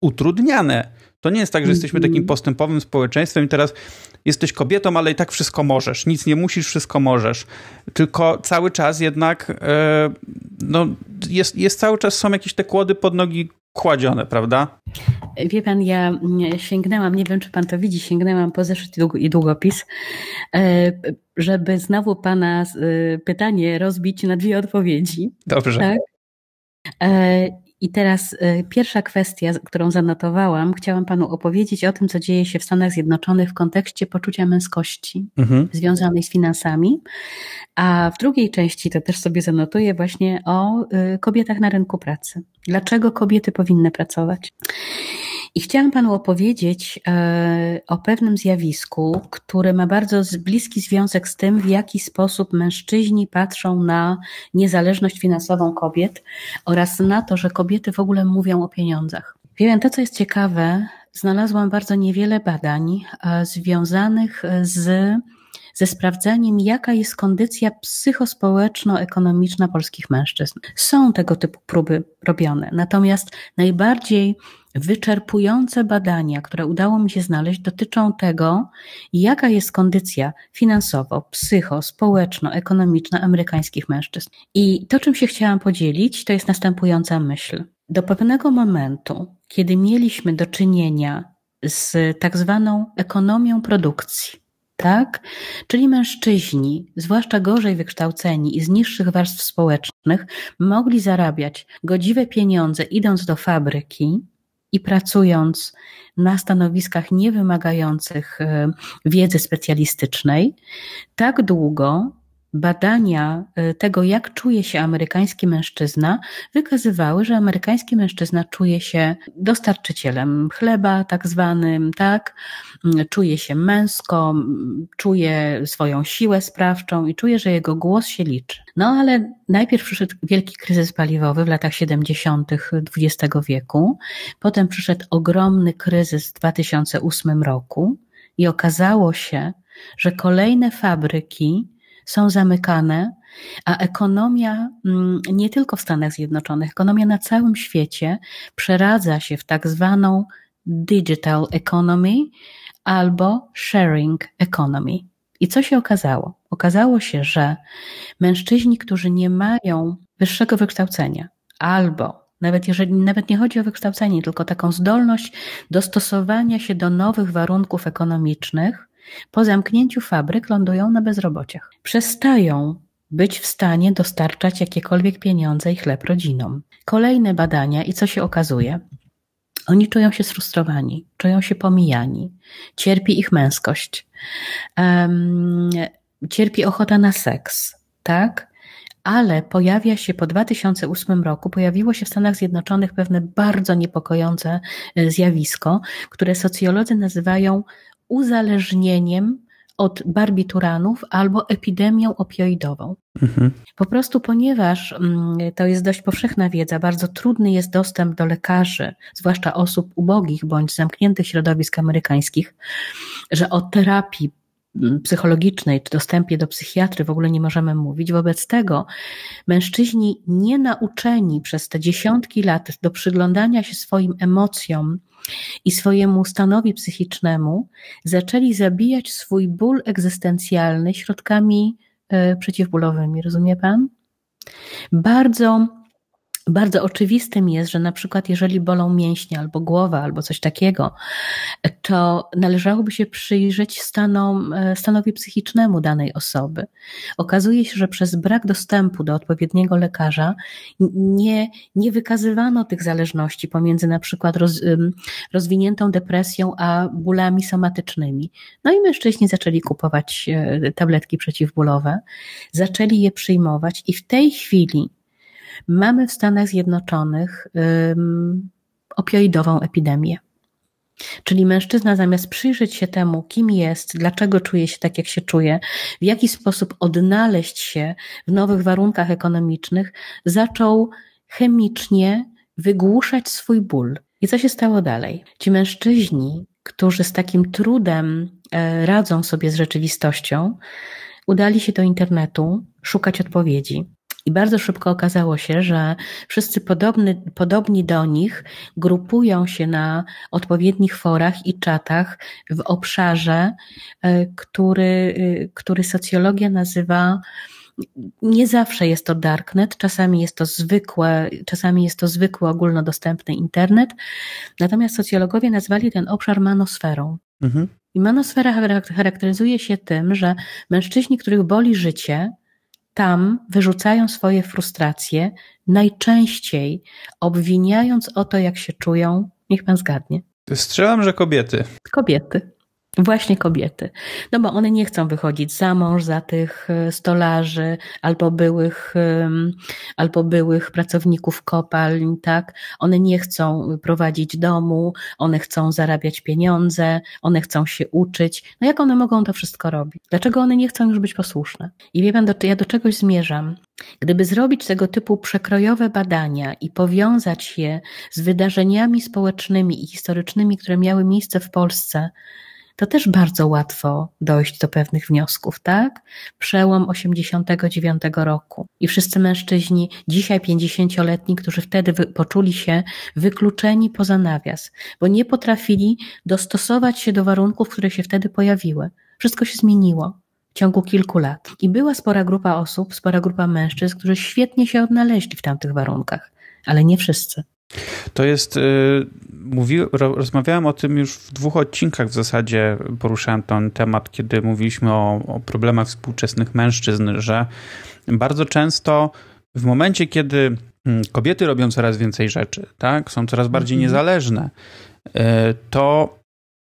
utrudniane to nie jest tak, że jesteśmy takim mhm. postępowym społeczeństwem i teraz jesteś kobietą, ale i tak wszystko możesz. Nic nie musisz, wszystko możesz. Tylko cały czas jednak e, no, jest, jest cały czas są jakieś te kłody pod nogi kładzione, prawda? Wie pan, ja sięgnęłam, nie wiem czy pan to widzi, sięgnęłam po zeszyt i długopis, e, żeby znowu pana e, pytanie rozbić na dwie odpowiedzi. Dobrze. Tak? I teraz y, pierwsza kwestia, którą zanotowałam, chciałam panu opowiedzieć o tym, co dzieje się w Stanach Zjednoczonych w kontekście poczucia męskości mhm. związanej z finansami. A w drugiej części to też sobie zanotuję właśnie o y, kobietach na rynku pracy. Dlaczego kobiety powinny pracować? I chciałam Panu opowiedzieć e, o pewnym zjawisku, które ma bardzo bliski związek z tym, w jaki sposób mężczyźni patrzą na niezależność finansową kobiet oraz na to, że kobiety w ogóle mówią o pieniądzach. Wiem, to co jest ciekawe, znalazłam bardzo niewiele badań e, związanych z ze sprawdzaniem, jaka jest kondycja psychospołeczno-ekonomiczna polskich mężczyzn. Są tego typu próby robione, natomiast najbardziej wyczerpujące badania, które udało mi się znaleźć, dotyczą tego, jaka jest kondycja finansowo, psycho, społeczno-ekonomiczna amerykańskich mężczyzn. I to, czym się chciałam podzielić, to jest następująca myśl. Do pewnego momentu, kiedy mieliśmy do czynienia z tak zwaną ekonomią produkcji, tak? Czyli mężczyźni, zwłaszcza gorzej wykształceni i z niższych warstw społecznych, mogli zarabiać godziwe pieniądze idąc do fabryki i pracując na stanowiskach niewymagających e, wiedzy specjalistycznej, tak długo, Badania y, tego, jak czuje się amerykański mężczyzna, wykazywały, że amerykański mężczyzna czuje się dostarczycielem chleba, tak zwanym, tak, mm, czuje się męsko, czuje swoją siłę sprawczą i czuje, że jego głos się liczy. No ale najpierw przyszedł wielki kryzys paliwowy w latach 70. XX wieku, potem przyszedł ogromny kryzys w 2008 roku I okazało się, że kolejne fabryki są zamykane, a ekonomia mm, nie tylko w Stanach Zjednoczonych, ekonomia na całym świecie przeradza się w tak zwaną digital economy albo sharing economy. I co się okazało? Okazało się, że mężczyźni, którzy nie mają wyższego wykształcenia, albo nawet jeżeli nawet nie chodzi o wykształcenie, tylko taką zdolność dostosowania się do nowych warunków ekonomicznych, po zamknięciu fabryk lądują na bezrobociach. Przestają być w stanie dostarczać jakiekolwiek pieniądze i chleb rodzinom. Kolejne badania i co się okazuje? Oni czują się sfrustrowani, czują się pomijani, cierpi ich męskość, um, cierpi ochota na seks, tak? Ale pojawia się po 2008 roku, pojawiło się w Stanach Zjednoczonych pewne bardzo niepokojące e, zjawisko, które socjolodzy nazywają uzależnieniem od barbituranów albo epidemią opioidową. Mhm. Po prostu ponieważ mm, to jest dość powszechna wiedza, bardzo trudny jest dostęp do lekarzy, zwłaszcza osób ubogich bądź zamkniętych środowisk amerykańskich, że o terapii mm, psychologicznej czy dostępie do psychiatry w ogóle nie możemy mówić. Wobec tego mężczyźni nie nauczeni przez te dziesiątki lat do przyglądania się swoim emocjom, i swojemu stanowi psychicznemu zaczęli zabijać swój ból egzystencjalny środkami e, przeciwbólowymi. Rozumie pan? Bardzo bardzo oczywistym jest, że na przykład jeżeli bolą mięśnie albo głowa albo coś takiego, to należałoby się przyjrzeć stanom, e, stanowi psychicznemu danej osoby. Okazuje się, że przez brak dostępu do odpowiedniego lekarza nie, nie wykazywano tych zależności pomiędzy na przykład roz, rozwiniętą depresją a bólami somatycznymi. No i mężczyźni zaczęli kupować e, tabletki przeciwbólowe, zaczęli je przyjmować i w tej chwili Mamy w Stanach Zjednoczonych opioidową epidemię. Czyli mężczyzna zamiast przyjrzeć się temu, kim jest, dlaczego czuje się tak, jak się czuje, w jaki sposób odnaleźć się w nowych warunkach ekonomicznych, zaczął chemicznie wygłuszać swój ból. I co się stało dalej? Ci mężczyźni, którzy z takim trudem e, radzą sobie z rzeczywistością, udali się do internetu szukać odpowiedzi. I bardzo szybko okazało się, że wszyscy podobny, podobni do nich grupują się na odpowiednich forach i czatach w obszarze, e, który, e, który socjologia nazywa nie zawsze jest to darknet, czasami jest to zwykłe, czasami jest to zwykły ogólnodostępny internet. Natomiast socjologowie nazwali ten obszar manosferą. Mhm. I manosfera charakteryzuje się tym, że mężczyźni, których boli życie, tam wyrzucają swoje frustracje, najczęściej obwiniając o to, jak się czują. Niech pan zgadnie. Strzelam, że kobiety. Kobiety. Właśnie kobiety. No bo one nie chcą wychodzić za mąż, za tych e, stolarzy albo byłych, albo byłych pracowników kopalń, tak? One nie chcą prowadzić domu, one chcą zarabiać pieniądze, one chcą się uczyć. No jak one mogą to wszystko robić? Dlaczego one nie chcą już być posłuszne? I wie pan, do, ja do czegoś zmierzam. Gdyby zrobić tego typu przekrojowe badania i powiązać je z wydarzeniami społecznymi i historycznymi, które miały miejsce w Polsce, to też bardzo łatwo dojść do pewnych wniosków, tak? Przełom 89 roku i wszyscy mężczyźni, dzisiaj 50-letni, którzy wtedy poczuli się wykluczeni poza nawias, bo nie potrafili dostosować się do warunków, które się wtedy pojawiły. Wszystko się zmieniło w ciągu kilku lat. I była spora grupa osób, spora grupa mężczyzn, którzy świetnie się odnaleźli w tamtych warunkach, ale nie wszyscy. To jest, y, mówi, rozmawiałem o tym już w dwóch odcinkach w zasadzie, poruszałem ten temat, kiedy mówiliśmy o, o problemach współczesnych mężczyzn, że bardzo często w momencie, kiedy mm, kobiety robią coraz więcej rzeczy, tak, są coraz bardziej mhm. niezależne, y, to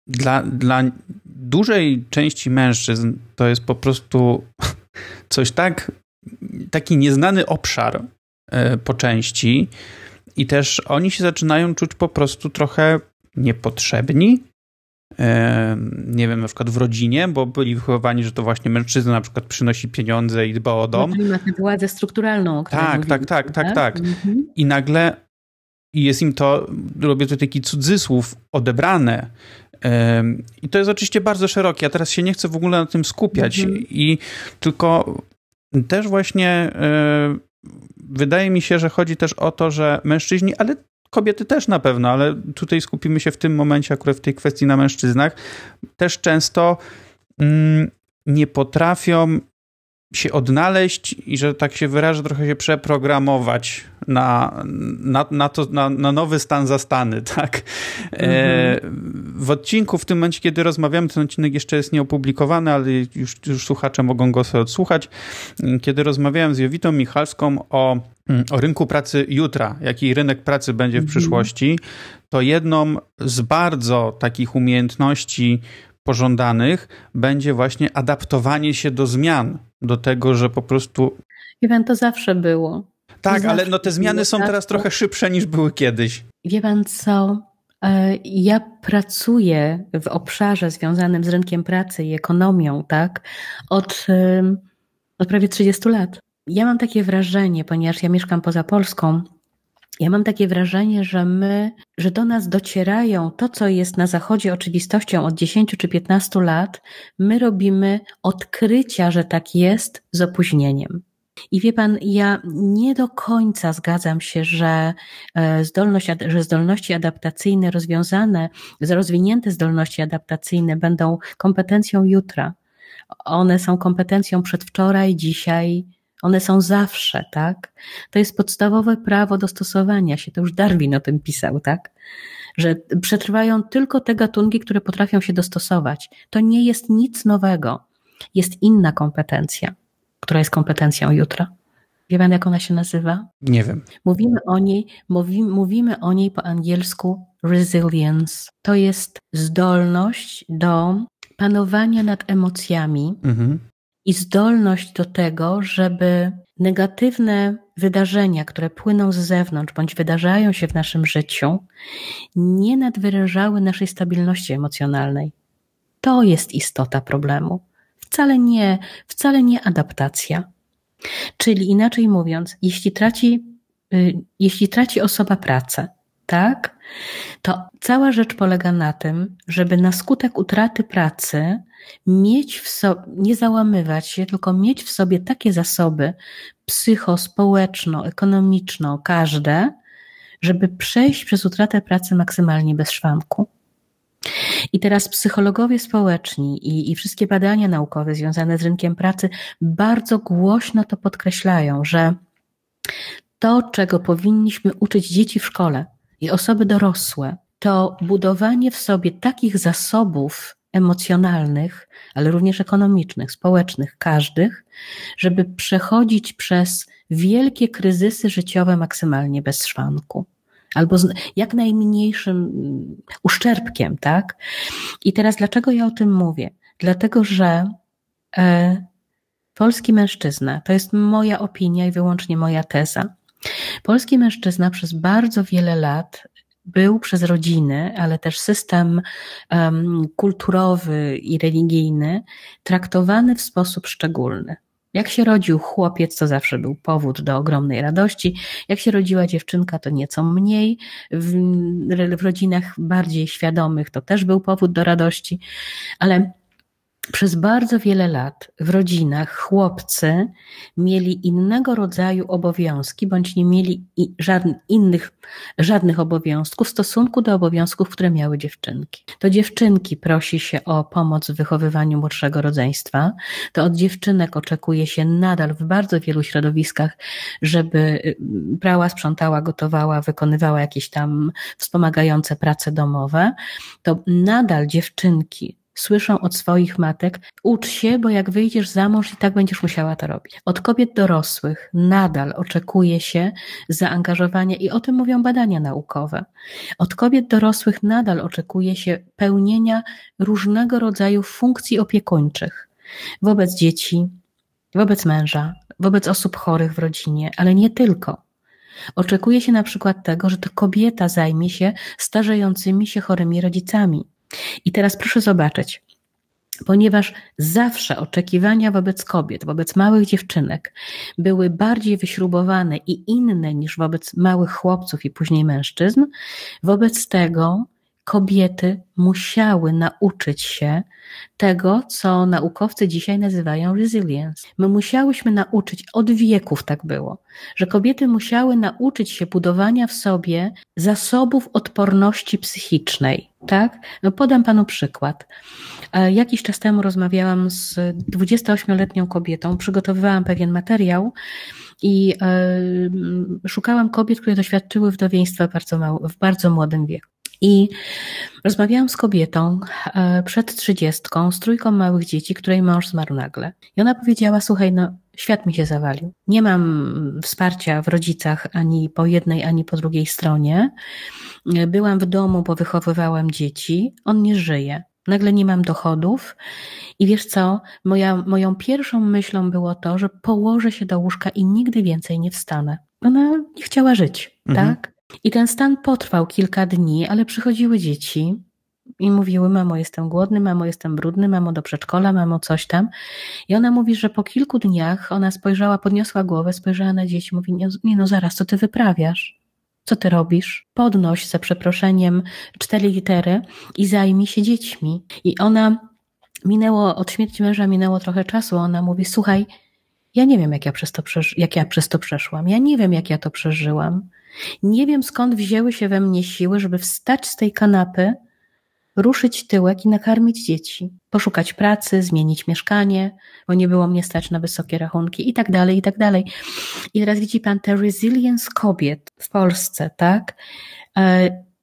dla, dla dużej części mężczyzn to jest po prostu [laughs] coś tak, taki nieznany obszar y, po części, i też oni się zaczynają czuć po prostu trochę niepotrzebni. Nie wiem, na przykład w rodzinie, bo byli wychowani, że to właśnie mężczyzna na przykład przynosi pieniądze i dba o dom. No, ma tę władzę strukturalną. Tak, tak, tak, tak, tak. Mhm. I nagle jest im to, robię tu taki cudzysłów, odebrane I to jest oczywiście bardzo szerokie. Ja teraz się nie chcę w ogóle na tym skupiać mhm. i tylko też właśnie e, wydaje mi się, że chodzi też o to, że mężczyźni, ale kobiety też na pewno, ale tutaj skupimy się w tym momencie akurat w tej kwestii na mężczyznach, też często mm, nie potrafią się odnaleźć i, że tak się wyrażę, trochę się przeprogramować na, na, na, to, na, na nowy stan zastany, [laughs] tak? E, mhm. w odcinku, w tym momencie, kiedy rozmawiamy, ten odcinek jeszcze jest nieopublikowany, ale już, już słuchacze mogą go sobie odsłuchać. Kiedy rozmawiałem z Jowitą Michalską o, o rynku pracy jutra, jaki rynek pracy będzie w mhm. przyszłości, to jedną z bardzo takich umiejętności pożądanych będzie właśnie adaptowanie się do zmian, do tego, że po prostu. Wie pan, to zawsze było. Tak, ale no te zmiany są teraz trochę szybsze niż były kiedyś. Wie pan co? E, ja pracuję w obszarze związanym z rynkiem pracy i ekonomią, tak, od, od prawie 30 lat. Ja mam takie wrażenie, ponieważ ja mieszkam poza Polską, ja mam takie wrażenie, że my, że do nas docierają to, co jest na Zachodzie oczywistością od 10 czy 15 lat, my robimy odkrycia, że tak jest z opóźnieniem. I wie pan, ja nie do końca zgadzam się, że, e, zdolność, że zdolności adaptacyjne rozwiązane, rozwinięte zdolności adaptacyjne będą kompetencją jutra. One są kompetencją przedwczoraj, dzisiaj, one są zawsze, tak? To jest podstawowe prawo dostosowania się. To już Darwin o tym pisał, tak? Że przetrwają tylko te gatunki, które potrafią się dostosować. To nie jest nic nowego. Jest inna kompetencja, która jest kompetencją jutra. Wie pan, jak ona się nazywa? Nie wiem. Mówimy o niej, mówi, mówimy o niej po angielsku resilience. To jest zdolność do panowania nad emocjami, mhm i zdolność do tego, żeby negatywne wydarzenia, które płyną z zewnątrz bądź wydarzają się w naszym życiu, nie nadwyrężały naszej stabilności emocjonalnej. To jest istota problemu. Wcale nie, wcale nie adaptacja. Czyli inaczej mówiąc, jeśli traci, y, jeśli traci osoba pracę, tak, to cała rzecz polega na tym, żeby na skutek utraty pracy mieć w sobie, nie załamywać się, tylko mieć w sobie takie zasoby psycho, społeczno, ekonomiczno, każde, żeby przejść przez utratę pracy maksymalnie bez szwanku. I teraz psychologowie społeczni i, i wszystkie badania naukowe związane z rynkiem pracy bardzo głośno to podkreślają, że to, czego powinniśmy uczyć dzieci w szkole i osoby dorosłe, to budowanie w sobie takich zasobów emocjonalnych, ale również ekonomicznych, społecznych, każdych, żeby przechodzić przez wielkie kryzysy życiowe maksymalnie bez szwanku. Albo z jak najmniejszym mm, uszczerbkiem, tak? I teraz dlaczego ja o tym mówię? Dlatego, że e, polski mężczyzna, to jest moja opinia i wyłącznie moja teza. Polski mężczyzna przez bardzo wiele lat był przez rodziny, ale też system um, kulturowy i religijny traktowany w sposób szczególny. Jak się rodził chłopiec, to zawsze był powód do ogromnej radości. Jak się rodziła dziewczynka, to nieco mniej. W, w rodzinach bardziej świadomych to też był powód do radości, ale przez bardzo wiele lat w rodzinach chłopcy mieli innego rodzaju obowiązki, bądź nie mieli żadnych innych, żadnych obowiązków w stosunku do obowiązków, które miały dziewczynki. To dziewczynki prosi się o pomoc w wychowywaniu młodszego rodzeństwa, to od dziewczynek oczekuje się nadal w bardzo wielu środowiskach, żeby y, prała, sprzątała, gotowała, wykonywała jakieś tam wspomagające prace domowe, to nadal dziewczynki słyszą od swoich matek: ucz się, bo jak wyjdziesz za mąż, i tak będziesz musiała to robić. Od kobiet dorosłych nadal oczekuje się zaangażowania, i o tym mówią badania naukowe. Od kobiet dorosłych nadal oczekuje się pełnienia różnego rodzaju funkcji opiekuńczych wobec dzieci, wobec męża, wobec osób chorych w rodzinie, ale nie tylko. Oczekuje się na przykład tego, że to kobieta zajmie się starzejącymi się chorymi rodzicami i teraz proszę zobaczyć, ponieważ zawsze oczekiwania wobec kobiet, wobec małych dziewczynek były bardziej wyśrubowane i inne niż wobec małych chłopców i później mężczyzn, wobec tego kobiety musiały nauczyć się tego, co naukowcy dzisiaj nazywają resilience. My musiałyśmy nauczyć, od wieków tak było, że kobiety musiały nauczyć się budowania w sobie zasobów odporności psychicznej. Tak? No podam panu przykład. E, jakiś czas temu rozmawiałam z 28-letnią kobietą, przygotowywałam pewien materiał i y, szukałam kobiet, które doświadczyły wdowieństwa bardzo mało, w bardzo młodym wieku. I rozmawiałam z kobietą e, przed trzydziestką, z trójką małych dzieci, której mąż zmarł nagle. I ona powiedziała: Słuchaj, no, świat mi się zawalił. Nie mam wsparcia w rodzicach ani po jednej, ani po drugiej stronie. Byłam w domu, bo wychowywałam dzieci. On nie żyje. Nagle nie mam dochodów. I wiesz co? Moja, moją pierwszą myślą było to, że położę się do łóżka i nigdy więcej nie wstanę. Ona nie chciała żyć, mhm. tak? I ten stan potrwał kilka dni, ale przychodziły dzieci i mówiły: Mamo, jestem głodny, mamo, jestem brudny, mamo, do przedszkola, mamo, coś tam. I ona mówi, że po kilku dniach ona spojrzała, podniosła głowę, spojrzała na dzieci, mówi: Nie, no, zaraz, co ty wyprawiasz? Co ty robisz? Podnoś za przeproszeniem cztery litery i zajmij się dziećmi. I ona minęło, od śmierci męża minęło trochę czasu. Ona mówi: Słuchaj, ja nie wiem, jak ja, przez to jak ja przez to przeszłam. Ja nie wiem, jak ja to przeżyłam. Nie wiem skąd wzięły się we mnie siły, żeby wstać z tej kanapy, ruszyć tyłek i nakarmić dzieci, poszukać pracy, zmienić mieszkanie, bo nie było mnie stać na wysokie rachunki i tak dalej, i tak dalej. I teraz widzi pan te resilience kobiet w Polsce, tak?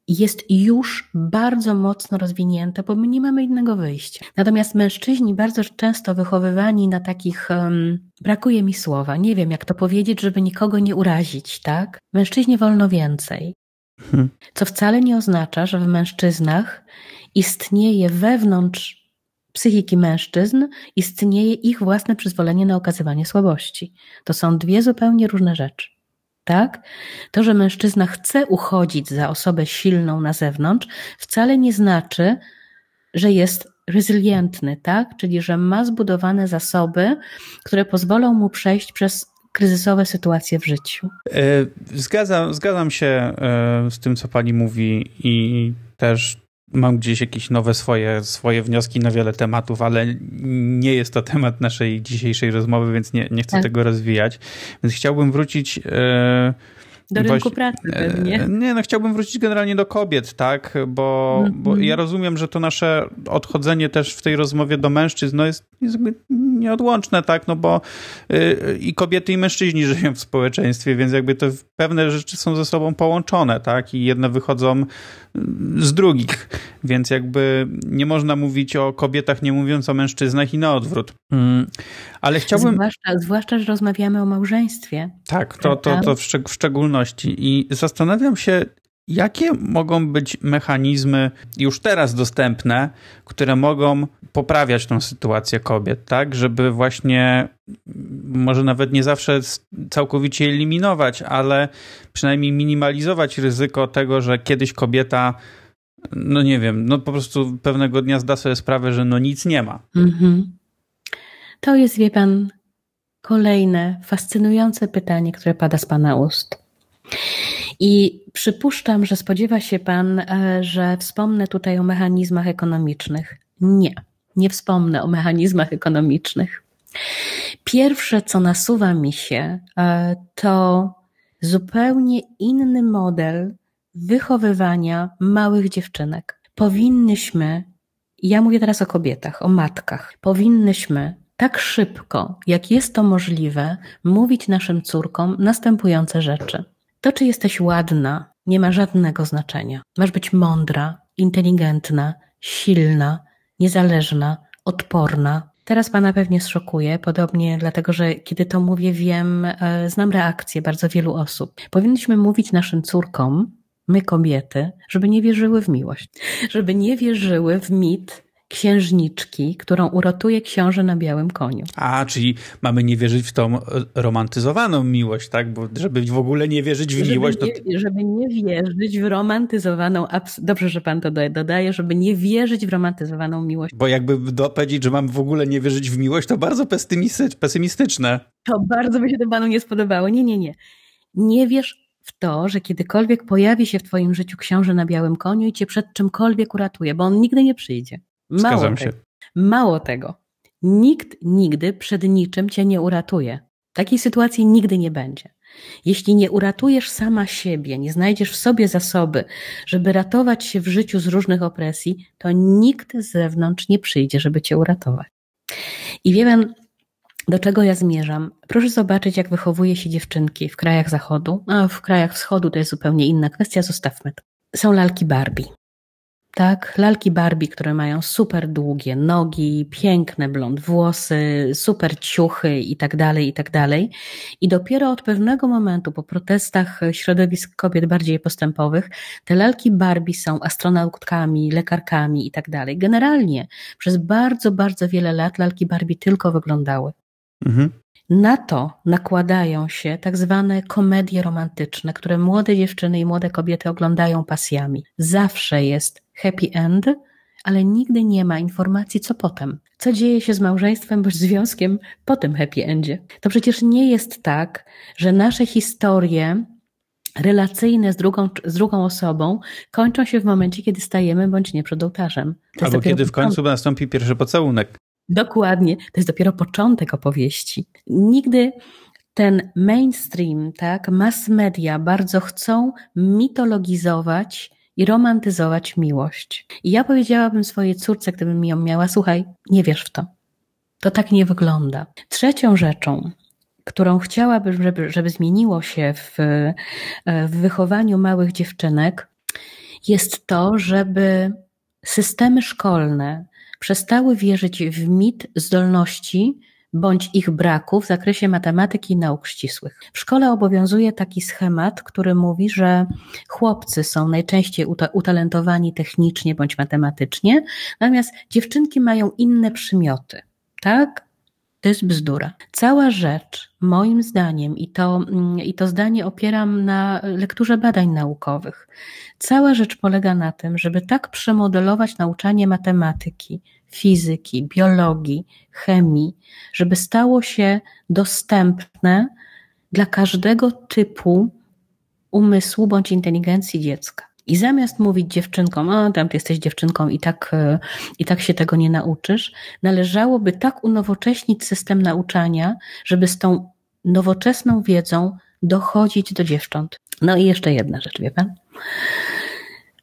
Jest już bardzo mocno rozwinięte, bo my nie mamy innego wyjścia. Natomiast mężczyźni bardzo często wychowywani na takich, um, brakuje mi słowa, nie wiem jak to powiedzieć, żeby nikogo nie urazić, tak? Mężczyźnie wolno więcej. Hmm. Co wcale nie oznacza, że w mężczyznach istnieje wewnątrz psychiki mężczyzn, istnieje ich własne przyzwolenie na okazywanie słabości. To są dwie zupełnie różne rzeczy tak? To, że mężczyzna chce uchodzić za osobę silną na zewnątrz, wcale nie znaczy, że jest rezylientny, tak? Czyli, że ma zbudowane zasoby, które pozwolą mu przejść przez kryzysowe sytuacje w życiu. E, zgadzam, zgadzam się e, z tym, co pani mówi i też mam gdzieś jakieś nowe swoje, swoje wnioski na wiele tematów, ale nie jest to temat naszej dzisiejszej rozmowy, więc nie, nie chcę tak. tego rozwijać. Więc chciałbym wrócić. Yy, do rynku pracy pewnie. E, nie, no chciałbym wrócić generalnie do kobiet, tak? Bo, mm -hmm. bo ja rozumiem, że to nasze odchodzenie też w tej rozmowie do mężczyzn no jest, jest nieodłączne, tak? No bo yy, i kobiety, i mężczyźni żyją w społeczeństwie, więc jakby to pewne rzeczy są ze sobą połączone, tak? I jedne wychodzą z drugich, więc jakby nie można mówić o kobietach, nie mówiąc o mężczyznach i na odwrót. Mm. Ale chciałbym... Zwłaszcza, zwłaszcza, że rozmawiamy o małżeństwie. Tak, to, to, to w, szczeg w szczególności. I zastanawiam się, Jakie mogą być mechanizmy już teraz dostępne, które mogą poprawiać tą sytuację kobiet, tak? Żeby właśnie może nawet nie zawsze całkowicie eliminować, ale przynajmniej minimalizować ryzyko tego, że kiedyś kobieta, no nie wiem, no po prostu pewnego dnia zda sobie sprawę, że no nic nie ma. Mhm. To jest, wie pan, kolejne fascynujące pytanie, które pada z pana ust. I przypuszczam, że spodziewa się Pan, e, że wspomnę tutaj o mechanizmach ekonomicznych. Nie, nie wspomnę o mechanizmach ekonomicznych. Pierwsze, co nasuwa mi się, e, to zupełnie inny model wychowywania małych dziewczynek. Powinnyśmy, ja mówię teraz o kobietach, o matkach, powinnyśmy tak szybko, jak jest to możliwe, mówić naszym córkom następujące rzeczy. To, czy jesteś ładna, nie ma żadnego znaczenia. Masz być mądra, inteligentna, silna, niezależna, odporna. Teraz pana pewnie zszokuje, podobnie dlatego, że kiedy to mówię, wiem, e, znam reakcję bardzo wielu osób. Powinniśmy mówić naszym córkom, my kobiety, żeby nie wierzyły w miłość, żeby nie wierzyły w mit księżniczki, którą uratuje książę na białym koniu. A, czyli mamy nie wierzyć w tą romantyzowaną miłość, tak? Bo żeby w ogóle nie wierzyć w żeby miłość... Nie, to... Żeby nie wierzyć w romantyzowaną... Dobrze, że pan to dodaje, żeby nie wierzyć w romantyzowaną miłość. Bo jakby powiedzieć, że mam w ogóle nie wierzyć w miłość, to bardzo pesymistyczne. To bardzo by się to panu nie spodobało. Nie, nie, nie. Nie wierz w to, że kiedykolwiek pojawi się w Twoim życiu książę na białym koniu i Cię przed czymkolwiek uratuje, bo on nigdy nie przyjdzie. Mało Zgadzam tego. się. Mało tego. Nikt nigdy przed niczym Cię nie uratuje. Takiej sytuacji nigdy nie będzie. Jeśli nie uratujesz sama siebie, nie znajdziesz w sobie zasoby, żeby ratować się w życiu z różnych opresji, to nikt z zewnątrz nie przyjdzie, żeby cię uratować. I wiem, do czego ja zmierzam? Proszę zobaczyć, jak wychowuje się dziewczynki w krajach zachodu, a w krajach wschodu to jest zupełnie inna kwestia, zostawmy to. Są lalki Barbie tak? Lalki Barbie, które mają super długie nogi, piękne blond włosy, super ciuchy i tak dalej, i tak dalej. I dopiero od pewnego momentu, po protestach środowisk kobiet bardziej postępowych, te lalki Barbie są astronautkami, lekarkami i tak dalej. Generalnie przez bardzo, bardzo wiele lat lalki Barbie tylko wyglądały. Mhm. Na to nakładają się tak zwane komedie romantyczne, które młode dziewczyny i młode kobiety oglądają pasjami. Zawsze jest happy end, ale nigdy nie ma informacji, co potem. Co dzieje się z małżeństwem bądź związkiem po tym happy endzie. To przecież nie jest tak, że nasze historie relacyjne z drugą, z drugą osobą kończą się w momencie, kiedy stajemy bądź nie przed ołtarzem. Albo kiedy w końcu nastąpi pierwszy pocałunek. Dokładnie. To jest dopiero początek opowieści. Nigdy ten mainstream, tak, mass media bardzo chcą mitologizować i romantyzować miłość. I ja powiedziałabym swojej córce, gdybym ją miała, słuchaj, nie wierz w to. To tak nie wygląda. Trzecią rzeczą, którą chciałabym, żeby, żeby zmieniło się w, w wychowaniu małych dziewczynek, jest to, żeby systemy szkolne przestały wierzyć w mit zdolności bądź ich braku w zakresie matematyki i nauk ścisłych. W szkole obowiązuje taki schemat, który mówi, że chłopcy są najczęściej utalentowani technicznie bądź matematycznie, natomiast dziewczynki mają inne przymioty. Tak? To jest bzdura. Cała rzecz, moim zdaniem, i to, i to zdanie opieram na lekturze badań naukowych, cała rzecz polega na tym, żeby tak przemodelować nauczanie matematyki, fizyki, biologii, chemii, żeby stało się dostępne dla każdego typu umysłu bądź inteligencji dziecka. I zamiast mówić dziewczynkom, o tam ty jesteś dziewczynką i tak, e, i tak się tego nie nauczysz, należałoby tak unowocześnić system nauczania, żeby z tą nowoczesną wiedzą dochodzić do dziewcząt. No i jeszcze jedna rzecz, wie pan?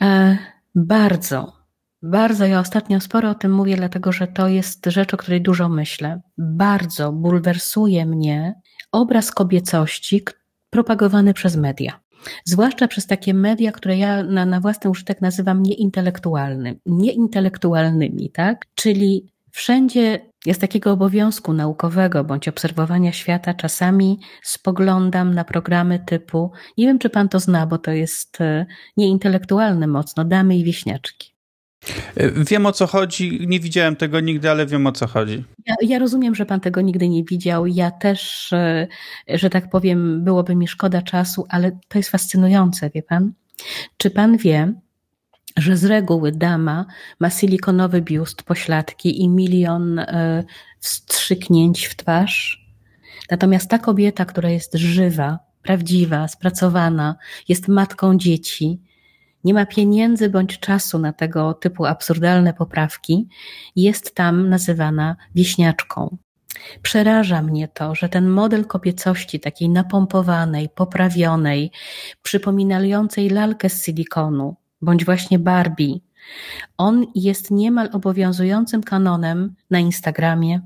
E, bardzo, bardzo, ja ostatnio sporo o tym mówię, dlatego że to jest rzecz, o której dużo myślę. Bardzo bulwersuje mnie obraz kobiecości propagowany przez media. Zwłaszcza przez takie media, które ja na, na własny użytek nazywam nieintelektualnym, nieintelektualnymi, tak? Czyli wszędzie jest takiego obowiązku naukowego bądź obserwowania świata. Czasami spoglądam na programy typu, nie wiem czy pan to zna, bo to jest e, nieintelektualne mocno, damy i wieśniaczki. Wiem o co chodzi, nie widziałem tego nigdy, ale wiem o co chodzi. Ja, ja, rozumiem, że pan tego nigdy nie widział. Ja też, e, że tak powiem, byłoby mi szkoda czasu, ale to jest fascynujące, wie pan? Czy pan wie, że z reguły dama ma silikonowy biust, pośladki i milion e, wstrzyknięć w twarz? Natomiast ta kobieta, która jest żywa, prawdziwa, spracowana, jest matką dzieci, nie ma pieniędzy bądź czasu na tego typu absurdalne poprawki, jest tam nazywana wieśniaczką. Przeraża mnie to, że ten model kobiecości, takiej napompowanej, poprawionej, przypominającej lalkę z silikonu, bądź właśnie Barbie, on jest niemal obowiązującym kanonem na Instagramie,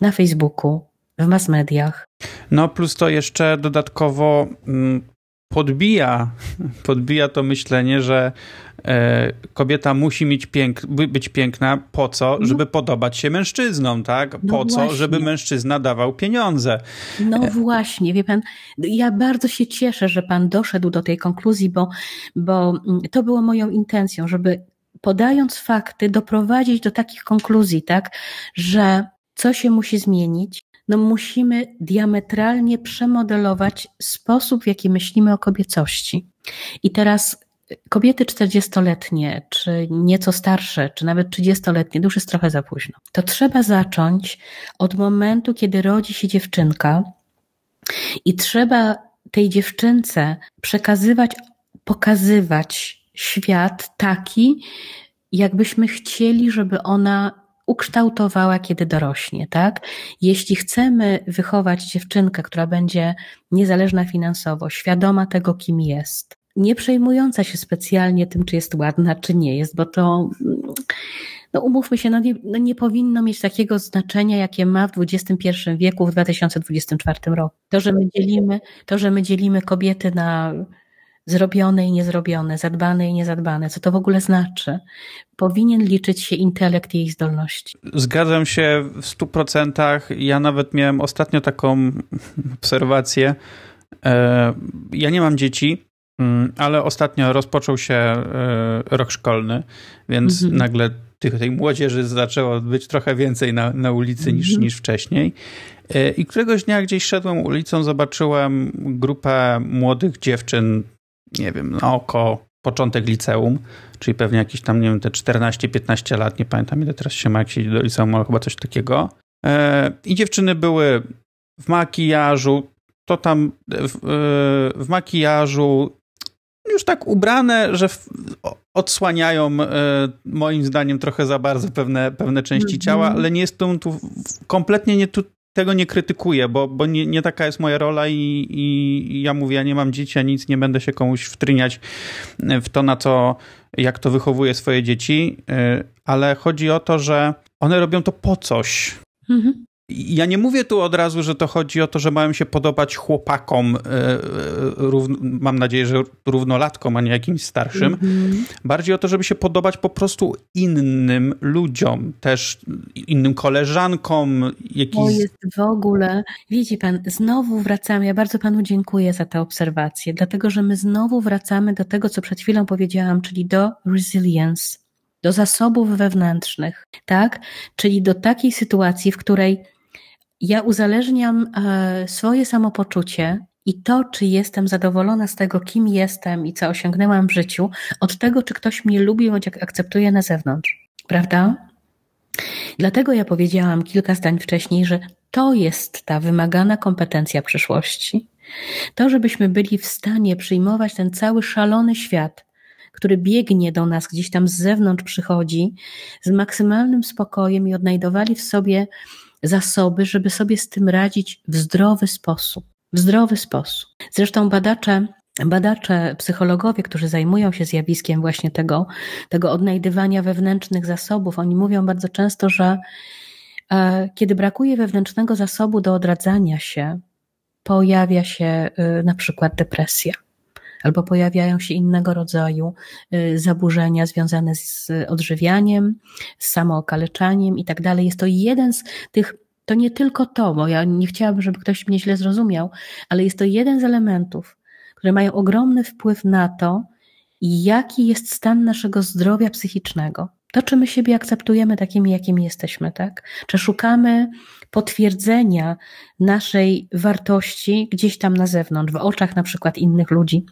na Facebooku, w mass mediach. No, plus to jeszcze dodatkowo mm, podbija, podbija to myślenie, że e, kobieta musi mieć pięk, być piękna po co? No. Żeby podobać się mężczyznom, tak? No po co? Żeby mężczyzna dawał pieniądze. No e, właśnie, wie pan, ja bardzo się cieszę, że pan doszedł do tej konkluzji, bo, bo mm, to było moją intencją, żeby podając fakty doprowadzić do takich konkluzji, tak? Że co się musi zmienić, no musimy diametralnie przemodelować sposób, w jaki myślimy o kobiecości. I teraz kobiety 40-letnie, czy nieco starsze, czy nawet 30-letnie, to już jest trochę za późno. To trzeba zacząć od momentu, kiedy rodzi się dziewczynka i trzeba tej dziewczynce przekazywać, pokazywać świat taki, jakbyśmy chcieli, żeby ona ukształtowała, kiedy dorośnie, tak? Jeśli chcemy wychować dziewczynkę, która będzie niezależna finansowo, świadoma tego, kim jest, nie przejmująca się specjalnie tym, czy jest ładna, czy nie jest, bo to, no umówmy się, no nie, no nie powinno mieć takiego znaczenia, jakie ma w XXI wieku, w 2024 roku. To, że my dzielimy, to, że my dzielimy kobiety na zrobione i niezrobione, zadbane i niezadbane. Co to w ogóle znaczy? Powinien liczyć się intelekt i jej zdolności. Zgadzam się w stu procentach. Ja nawet miałem ostatnio taką [laughs] obserwację. E, ja nie mam dzieci, mm, ale ostatnio rozpoczął się e, rok szkolny, więc mhm. nagle tych, tej młodzieży zaczęło być trochę więcej na, na ulicy niż, mhm. niż wcześniej. E, I któregoś dnia gdzieś szedłem ulicą, zobaczyłem grupę młodych dziewczyn nie wiem, na oko początek liceum, czyli pewnie jakieś tam, nie wiem, te 14-15 lat, nie pamiętam ile teraz się ma, jak się idzie do liceum, ale chyba coś takiego. E, I dziewczyny były w makijażu, to tam w, e, w makijażu już tak ubrane, że w, odsłaniają e, moim zdaniem trochę za bardzo pewne, pewne części ciała, ale nie jest to tu kompletnie nie, tu, tego nie krytykuję, bo, bo nie, nie taka jest moja rola i, i, ja mówię, ja nie mam dzieci, a nic nie będę się komuś wtryniać w to, na co, jak to wychowuje swoje dzieci, y, ale chodzi o to, że one robią to po coś. Mhm. Ja nie mówię tu od razu, że to chodzi o to, że mają się podobać chłopakom, e, e, mam nadzieję, że równolatkom, a nie jakimś starszym. Mm -hmm. Bardziej o to, żeby się podobać po prostu innym ludziom, też innym koleżankom. Jakiś... To jest w ogóle, widzi pan, znowu wracamy, ja bardzo panu dziękuję za tę obserwację, dlatego, że my znowu wracamy do tego, co przed chwilą powiedziałam, czyli do resilience, do zasobów wewnętrznych, tak? Czyli do takiej sytuacji, w której ja uzależniam e, swoje samopoczucie i to, czy jestem zadowolona z tego, kim jestem i co osiągnęłam w życiu, od tego, czy ktoś mnie lubi bądź akceptuje na zewnątrz. Prawda? Dlatego ja powiedziałam kilka zdań wcześniej, że to jest ta wymagana kompetencja przyszłości. To, żebyśmy byli w stanie przyjmować ten cały szalony świat, który biegnie do nas, gdzieś tam z zewnątrz przychodzi, z maksymalnym spokojem i odnajdowali w sobie zasoby, żeby sobie z tym radzić w zdrowy sposób. W zdrowy sposób. Zresztą badacze Badacze, psychologowie, którzy zajmują się zjawiskiem właśnie tego, tego odnajdywania wewnętrznych zasobów, oni mówią bardzo często, że e, kiedy brakuje wewnętrznego zasobu do odradzania się, pojawia się e, na przykład depresja, albo pojawiają się innego rodzaju e, zaburzenia związane z odżywianiem, z samookaleczaniem i tak dalej. Jest to jeden z tych to nie tylko to, bo ja nie chciałabym, żeby ktoś mnie źle zrozumiał, ale jest to jeden z elementów, które mają ogromny wpływ na to, jaki jest stan naszego zdrowia psychicznego. To, czy my siebie akceptujemy takimi, jakimi jesteśmy, tak? Czy szukamy potwierdzenia naszej wartości gdzieś tam na zewnątrz, w oczach na przykład innych ludzi.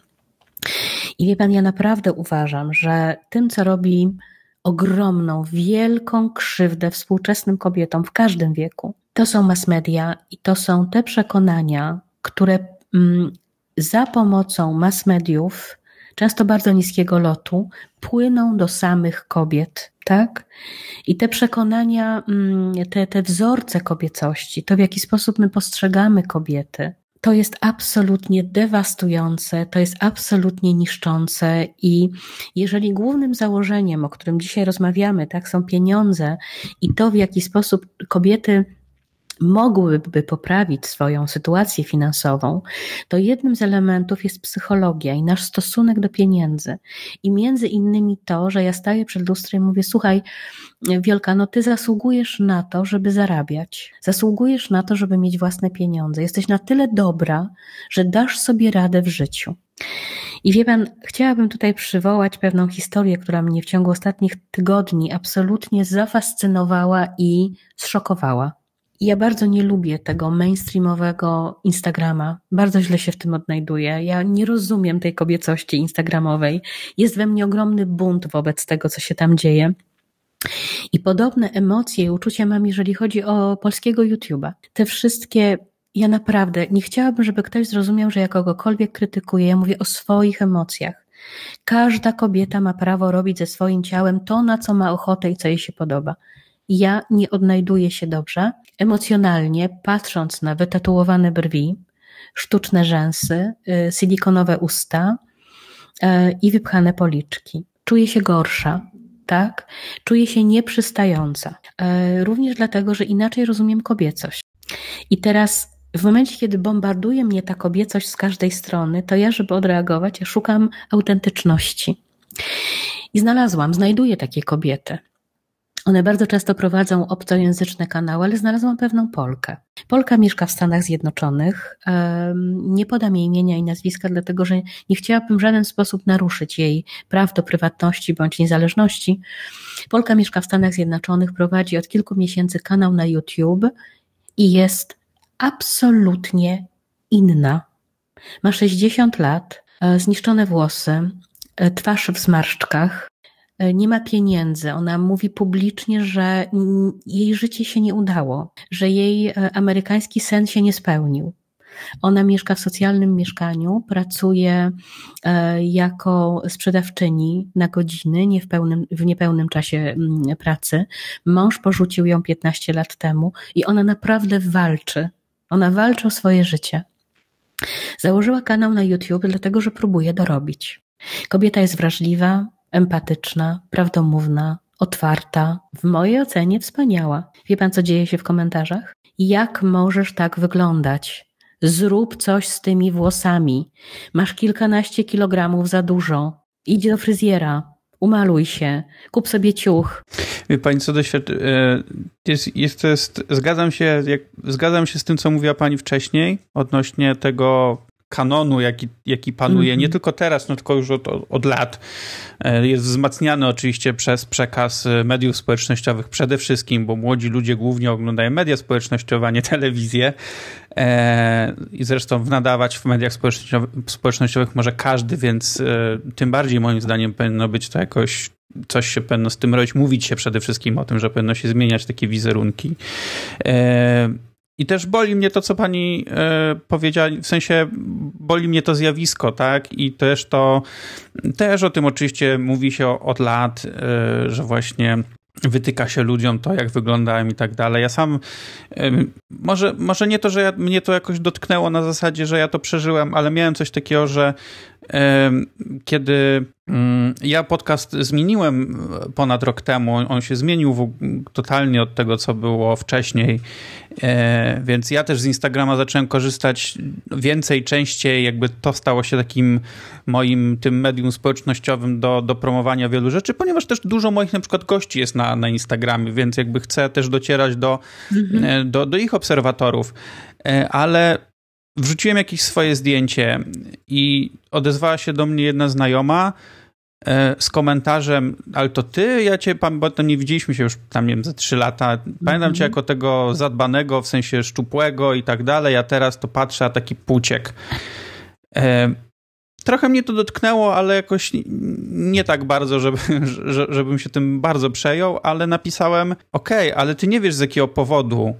I wie pan, ja naprawdę uważam, że tym, co robi ogromną, wielką krzywdę współczesnym kobietom w każdym wieku, to są mass media i to są te przekonania, które mm, za pomocą mass mediów, często bardzo niskiego lotu, płyną do samych kobiet, tak? I te przekonania, mm, te, te wzorce kobiecości, to w jaki sposób my postrzegamy kobiety, to jest absolutnie dewastujące, to jest absolutnie niszczące i jeżeli głównym założeniem, o którym dzisiaj rozmawiamy, tak, są pieniądze i to, w jaki sposób kobiety mogłyby poprawić swoją sytuację finansową, to jednym z elementów jest psychologia i nasz stosunek do pieniędzy. I między innymi to, że ja staję przed lustrem i mówię: Słuchaj, Wielka, no ty zasługujesz na to, żeby zarabiać. Zasługujesz na to, żeby mieć własne pieniądze. Jesteś na tyle dobra, że dasz sobie radę w życiu. I wie pan, chciałabym tutaj przywołać pewną historię, która mnie w ciągu ostatnich tygodni absolutnie zafascynowała i zszokowała. Ja bardzo nie lubię tego mainstreamowego Instagrama. Bardzo źle się w tym odnajduję. Ja nie rozumiem tej kobiecości instagramowej. Jest we mnie ogromny bunt wobec tego, co się tam dzieje. I podobne emocje i uczucia mam, jeżeli chodzi o polskiego YouTube'a. Te wszystkie ja naprawdę nie chciałabym, żeby ktoś zrozumiał, że ja kogokolwiek krytykuję. Ja mówię o swoich emocjach. Każda kobieta ma prawo robić ze swoim ciałem to, na co ma ochotę i co jej się podoba. Ja nie odnajduję się dobrze emocjonalnie, patrząc na wytatuowane brwi, sztuczne rzęsy, y, silikonowe usta y, i wypchane policzki. Czuję się gorsza, tak? Czuję się nieprzystająca. Y, również dlatego, że inaczej rozumiem kobiecość. I teraz w momencie, kiedy bombarduje mnie ta kobiecość z każdej strony, to ja, żeby odreagować, ja szukam autentyczności. I znalazłam, znajduję takie kobiety. One bardzo często prowadzą obcojęzyczne kanały, ale znalazłam pewną Polkę. Polka mieszka w Stanach Zjednoczonych. Nie podam jej imienia i nazwiska, dlatego że nie chciałabym w żaden sposób naruszyć jej praw do prywatności bądź niezależności. Polka mieszka w Stanach Zjednoczonych, prowadzi od kilku miesięcy kanał na YouTube i jest absolutnie inna. Ma 60 lat, e, zniszczone włosy, e, twarz w zmarszczkach, nie ma pieniędzy. Ona mówi publicznie, że jej życie się nie udało, że jej amerykański sen się nie spełnił. Ona mieszka w socjalnym mieszkaniu, pracuje jako sprzedawczyni na godziny, nie w, pełnym, w niepełnym czasie mm, pracy. Mąż porzucił ją 15 lat temu i ona naprawdę walczy ona walczy o swoje życie. Założyła kanał na YouTube, dlatego że próbuje dorobić. Kobieta jest wrażliwa, empatyczna, prawdomówna, otwarta, w mojej ocenie wspaniała. Wie pan, co dzieje się w komentarzach? Jak możesz tak wyglądać? Zrób coś z tymi włosami. Masz kilkanaście kilogramów za dużo. Idź do fryzjera umaluj się, kup sobie ciuch. Pani, co doświadczy... E, jest, jest, jest, zgadzam, się, jak, zgadzam się z tym, co mówiła pani wcześniej odnośnie tego kanonu, jaki, jaki panuje, mm -hmm. nie tylko teraz, no tylko już od, od lat. E, jest wzmacniany oczywiście przez przekaz mediów społecznościowych przede wszystkim, bo młodzi ludzie głównie oglądają media społecznościowe, a nie telewizję. E, I zresztą nadawać w mediach społecznościowych może każdy, więc e, tym bardziej moim zdaniem powinno być to jakoś coś się powinno z tym robić, mówić się przede wszystkim o tym, że powinno się zmieniać takie wizerunki. I też boli mnie to, co pani e, powiedziała, w sensie boli mnie to zjawisko, tak? I też to, też o tym oczywiście mówi się od lat, e, że właśnie wytyka się ludziom to, jak wyglądałem i tak dalej. Ja sam, e, może, może nie to, że ja, mnie to jakoś dotknęło na zasadzie, że ja to przeżyłem, ale miałem coś takiego, że kiedy mm, ja podcast zmieniłem ponad rok temu, on się zmienił totalnie od tego, co było wcześniej, e, więc ja też z Instagrama zacząłem korzystać więcej, częściej, jakby to stało się takim moim tym medium społecznościowym do, do promowania wielu rzeczy, ponieważ też dużo moich na przykład gości jest na, na Instagramie, więc jakby chcę też docierać do, mhm. E, do, do ich obserwatorów, e, ale wrzuciłem jakieś swoje zdjęcie i odezwała się do mnie jedna znajoma e, z komentarzem, ale to ty, ja cię, bo to nie widzieliśmy się już tam, nie wiem, za trzy lata. Pamiętam mm -hmm. cię jako tego zadbanego, w sensie szczupłego i tak dalej, a teraz to patrzę, a taki puciek. E, trochę mnie to dotknęło, ale jakoś nie tak bardzo, żeby, [laughs] żebym się tym bardzo przejął, ale napisałem, okej, okay, ale ty nie wiesz z jakiego powodu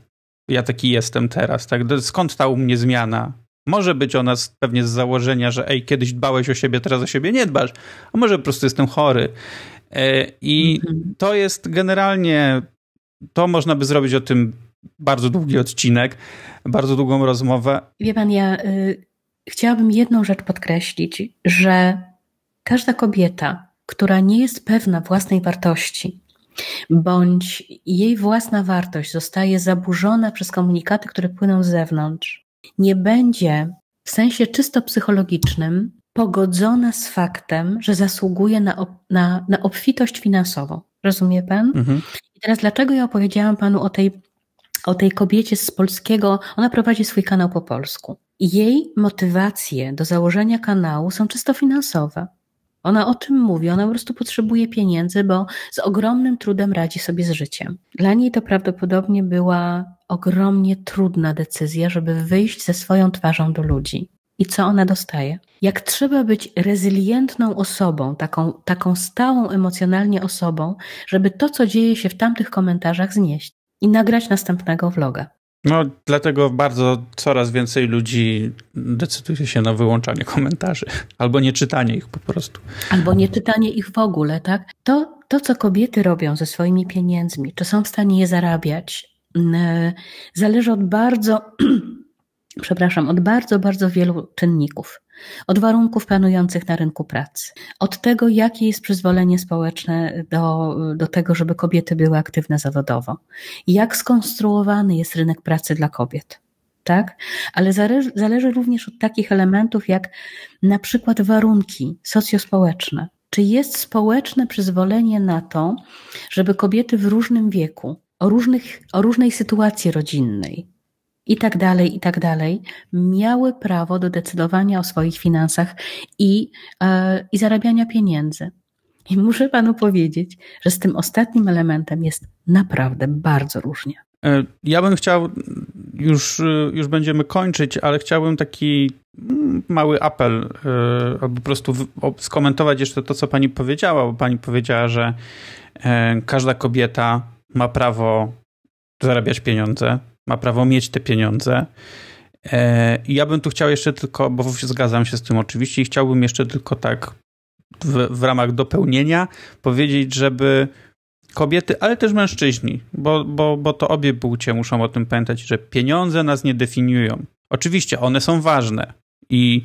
ja taki jestem teraz, tak? Skąd ta u mnie zmiana? Może być ona z, pewnie z założenia, że ej, kiedyś dbałeś o siebie, teraz o siebie nie dbasz, a może po prostu jestem chory. E, I mhm. to jest generalnie, to można by zrobić o tym bardzo długi odcinek, bardzo długą rozmowę. Wie pan, ja y, chciałabym jedną rzecz podkreślić, że każda kobieta, która nie jest pewna własnej wartości, bądź jej własna wartość zostaje zaburzona przez komunikaty, które płyną z zewnątrz, nie będzie w sensie czysto psychologicznym pogodzona z faktem, że zasługuje na, na, na obfitość finansową. Rozumie pan? Mhm. I teraz dlaczego ja opowiedziałam panu o tej, o tej kobiecie z polskiego? Ona prowadzi swój kanał po polsku. Jej motywacje do założenia kanału są czysto finansowe. Ona o tym mówi, ona po prostu potrzebuje pieniędzy, bo z ogromnym trudem radzi sobie z życiem. Dla niej to prawdopodobnie była ogromnie trudna decyzja, żeby wyjść ze swoją twarzą do ludzi. I co ona dostaje? Jak trzeba być rezylientną osobą, taką, taką stałą emocjonalnie osobą, żeby to, co dzieje się w tamtych komentarzach, znieść i nagrać następnego vloga. No, dlatego bardzo coraz więcej ludzi decyduje się na wyłączanie komentarzy albo nie czytanie ich po prostu. Albo nie czytanie ich w ogóle, tak? To, to co kobiety robią ze swoimi pieniędzmi, czy są w stanie je zarabiać, zależy od bardzo, [clears throat] przepraszam, od bardzo, bardzo wielu czynników. Od warunków panujących na rynku pracy, od tego, jakie jest przyzwolenie społeczne do, do tego, żeby kobiety były aktywne zawodowo, jak skonstruowany jest rynek pracy dla kobiet. Tak? Ale zależy, zależy również od takich elementów, jak na przykład warunki socjospołeczne. Czy jest społeczne przyzwolenie na to, żeby kobiety w różnym wieku, o, różnych, o różnej sytuacji rodzinnej, i tak dalej, i tak dalej, miały prawo do decydowania o swoich finansach i, e, i zarabiania pieniędzy. I muszę panu powiedzieć, że z tym ostatnim elementem jest naprawdę bardzo różnie. E, ja bym chciał, już, już będziemy kończyć, ale chciałbym taki mm, mały apel, e, albo po prostu skomentować jeszcze to, co pani powiedziała, bo pani powiedziała, że każda kobieta ma prawo zarabiać pieniądze, ma prawo mieć te pieniądze. E, I ja bym tu chciał jeszcze tylko, bo zgadzam się z tym oczywiście, i chciałbym jeszcze tylko tak w, w ramach dopełnienia powiedzieć, żeby kobiety, ale też mężczyźni, bo, bo, bo to obie płcie muszą o tym pamiętać, że pieniądze nas nie definiują. Oczywiście one są ważne, i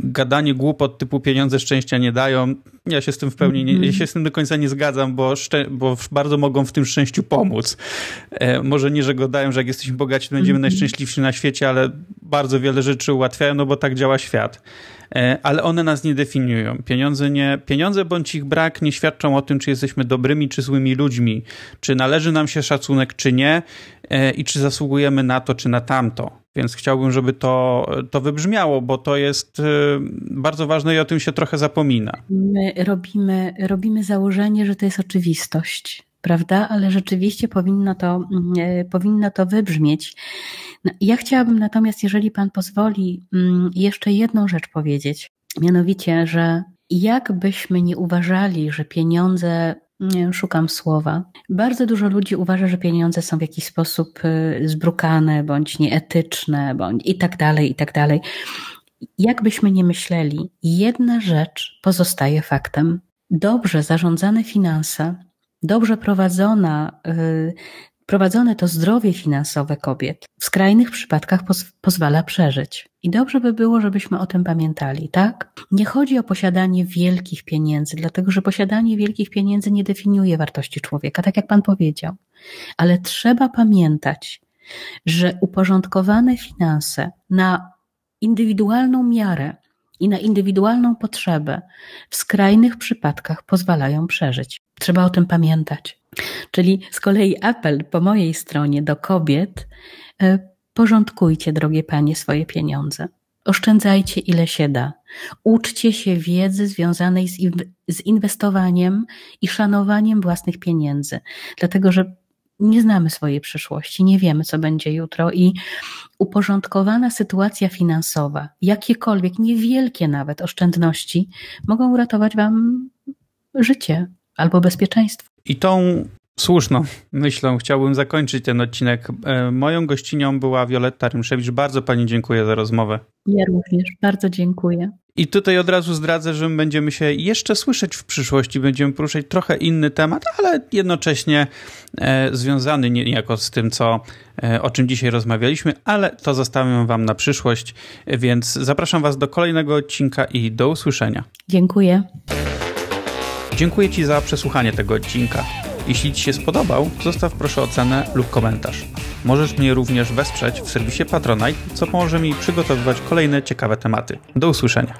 gadanie głupot typu pieniądze szczęścia nie dają, ja się z tym w pełni, nie, ja się z tym do końca nie zgadzam, bo, bo bardzo mogą w tym szczęściu pomóc. E, może nie, że go dają, że jak jesteśmy bogaci, to będziemy mhm. najszczęśliwsi na świecie, ale bardzo wiele rzeczy ułatwiają, no bo tak działa świat. E, ale one nas nie definiują. Pieniądze, nie, pieniądze bądź ich brak nie świadczą o tym, czy jesteśmy dobrymi czy złymi ludźmi, czy należy nam się szacunek, czy nie e, i czy zasługujemy na to, czy na tamto. Więc chciałbym, żeby to, to wybrzmiało, bo to jest e, bardzo ważne i o tym się trochę zapomina. My robimy, robimy założenie, że to jest oczywistość, prawda? Ale rzeczywiście powinno to, powinno to wybrzmieć. No, ja chciałabym natomiast, jeżeli Pan pozwoli, mm, jeszcze jedną rzecz powiedzieć. Mianowicie, że jakbyśmy nie uważali, że pieniądze szukam słowa. Bardzo dużo ludzi uważa, że pieniądze są w jakiś sposób y, zbrukane, bądź nieetyczne, bądź i tak dalej, i tak dalej. Jakbyśmy nie myśleli, jedna rzecz pozostaje faktem. Dobrze zarządzane finanse, dobrze prowadzona y, Prowadzone to zdrowie finansowe kobiet w skrajnych przypadkach poz pozwala przeżyć. I dobrze by było, żebyśmy o tym pamiętali, tak? Nie chodzi o posiadanie wielkich pieniędzy, dlatego że posiadanie wielkich pieniędzy nie definiuje wartości człowieka, tak jak Pan powiedział. Ale trzeba pamiętać, że uporządkowane finanse na indywidualną miarę i na indywidualną potrzebę w skrajnych przypadkach pozwalają przeżyć. Trzeba o tym pamiętać. Czyli z kolei apel po mojej stronie do kobiet: e, porządkujcie, drogie panie, swoje pieniądze. Oszczędzajcie ile się da. Uczcie się wiedzy związanej z, z inwestowaniem i szanowaniem własnych pieniędzy, dlatego że nie znamy swojej przyszłości, nie wiemy, co będzie jutro i uporządkowana sytuacja finansowa, jakiekolwiek, niewielkie nawet oszczędności, mogą uratować Wam życie albo bezpieczeństwo. I tą słuszną myślą chciałbym zakończyć ten odcinek. E, moją gościnią była Wioletta Rymszewicz. Bardzo Pani dziękuję za rozmowę. Ja również, bardzo dziękuję. I tutaj od razu zdradzę, że będziemy się jeszcze słyszeć w przyszłości. Będziemy poruszać trochę inny temat, ale jednocześnie e, związany niejako z tym, co, e, o czym dzisiaj rozmawialiśmy, ale to zostawiam Wam na przyszłość, więc zapraszam Was do kolejnego odcinka i do usłyszenia. Dziękuję. Dziękuję Ci za przesłuchanie tego odcinka. Jeśli Ci się spodobał, zostaw proszę ocenę lub komentarz. Możesz mnie również wesprzeć w serwisie Patronite, co pomoże mi przygotowywać kolejne ciekawe tematy. Do usłyszenia.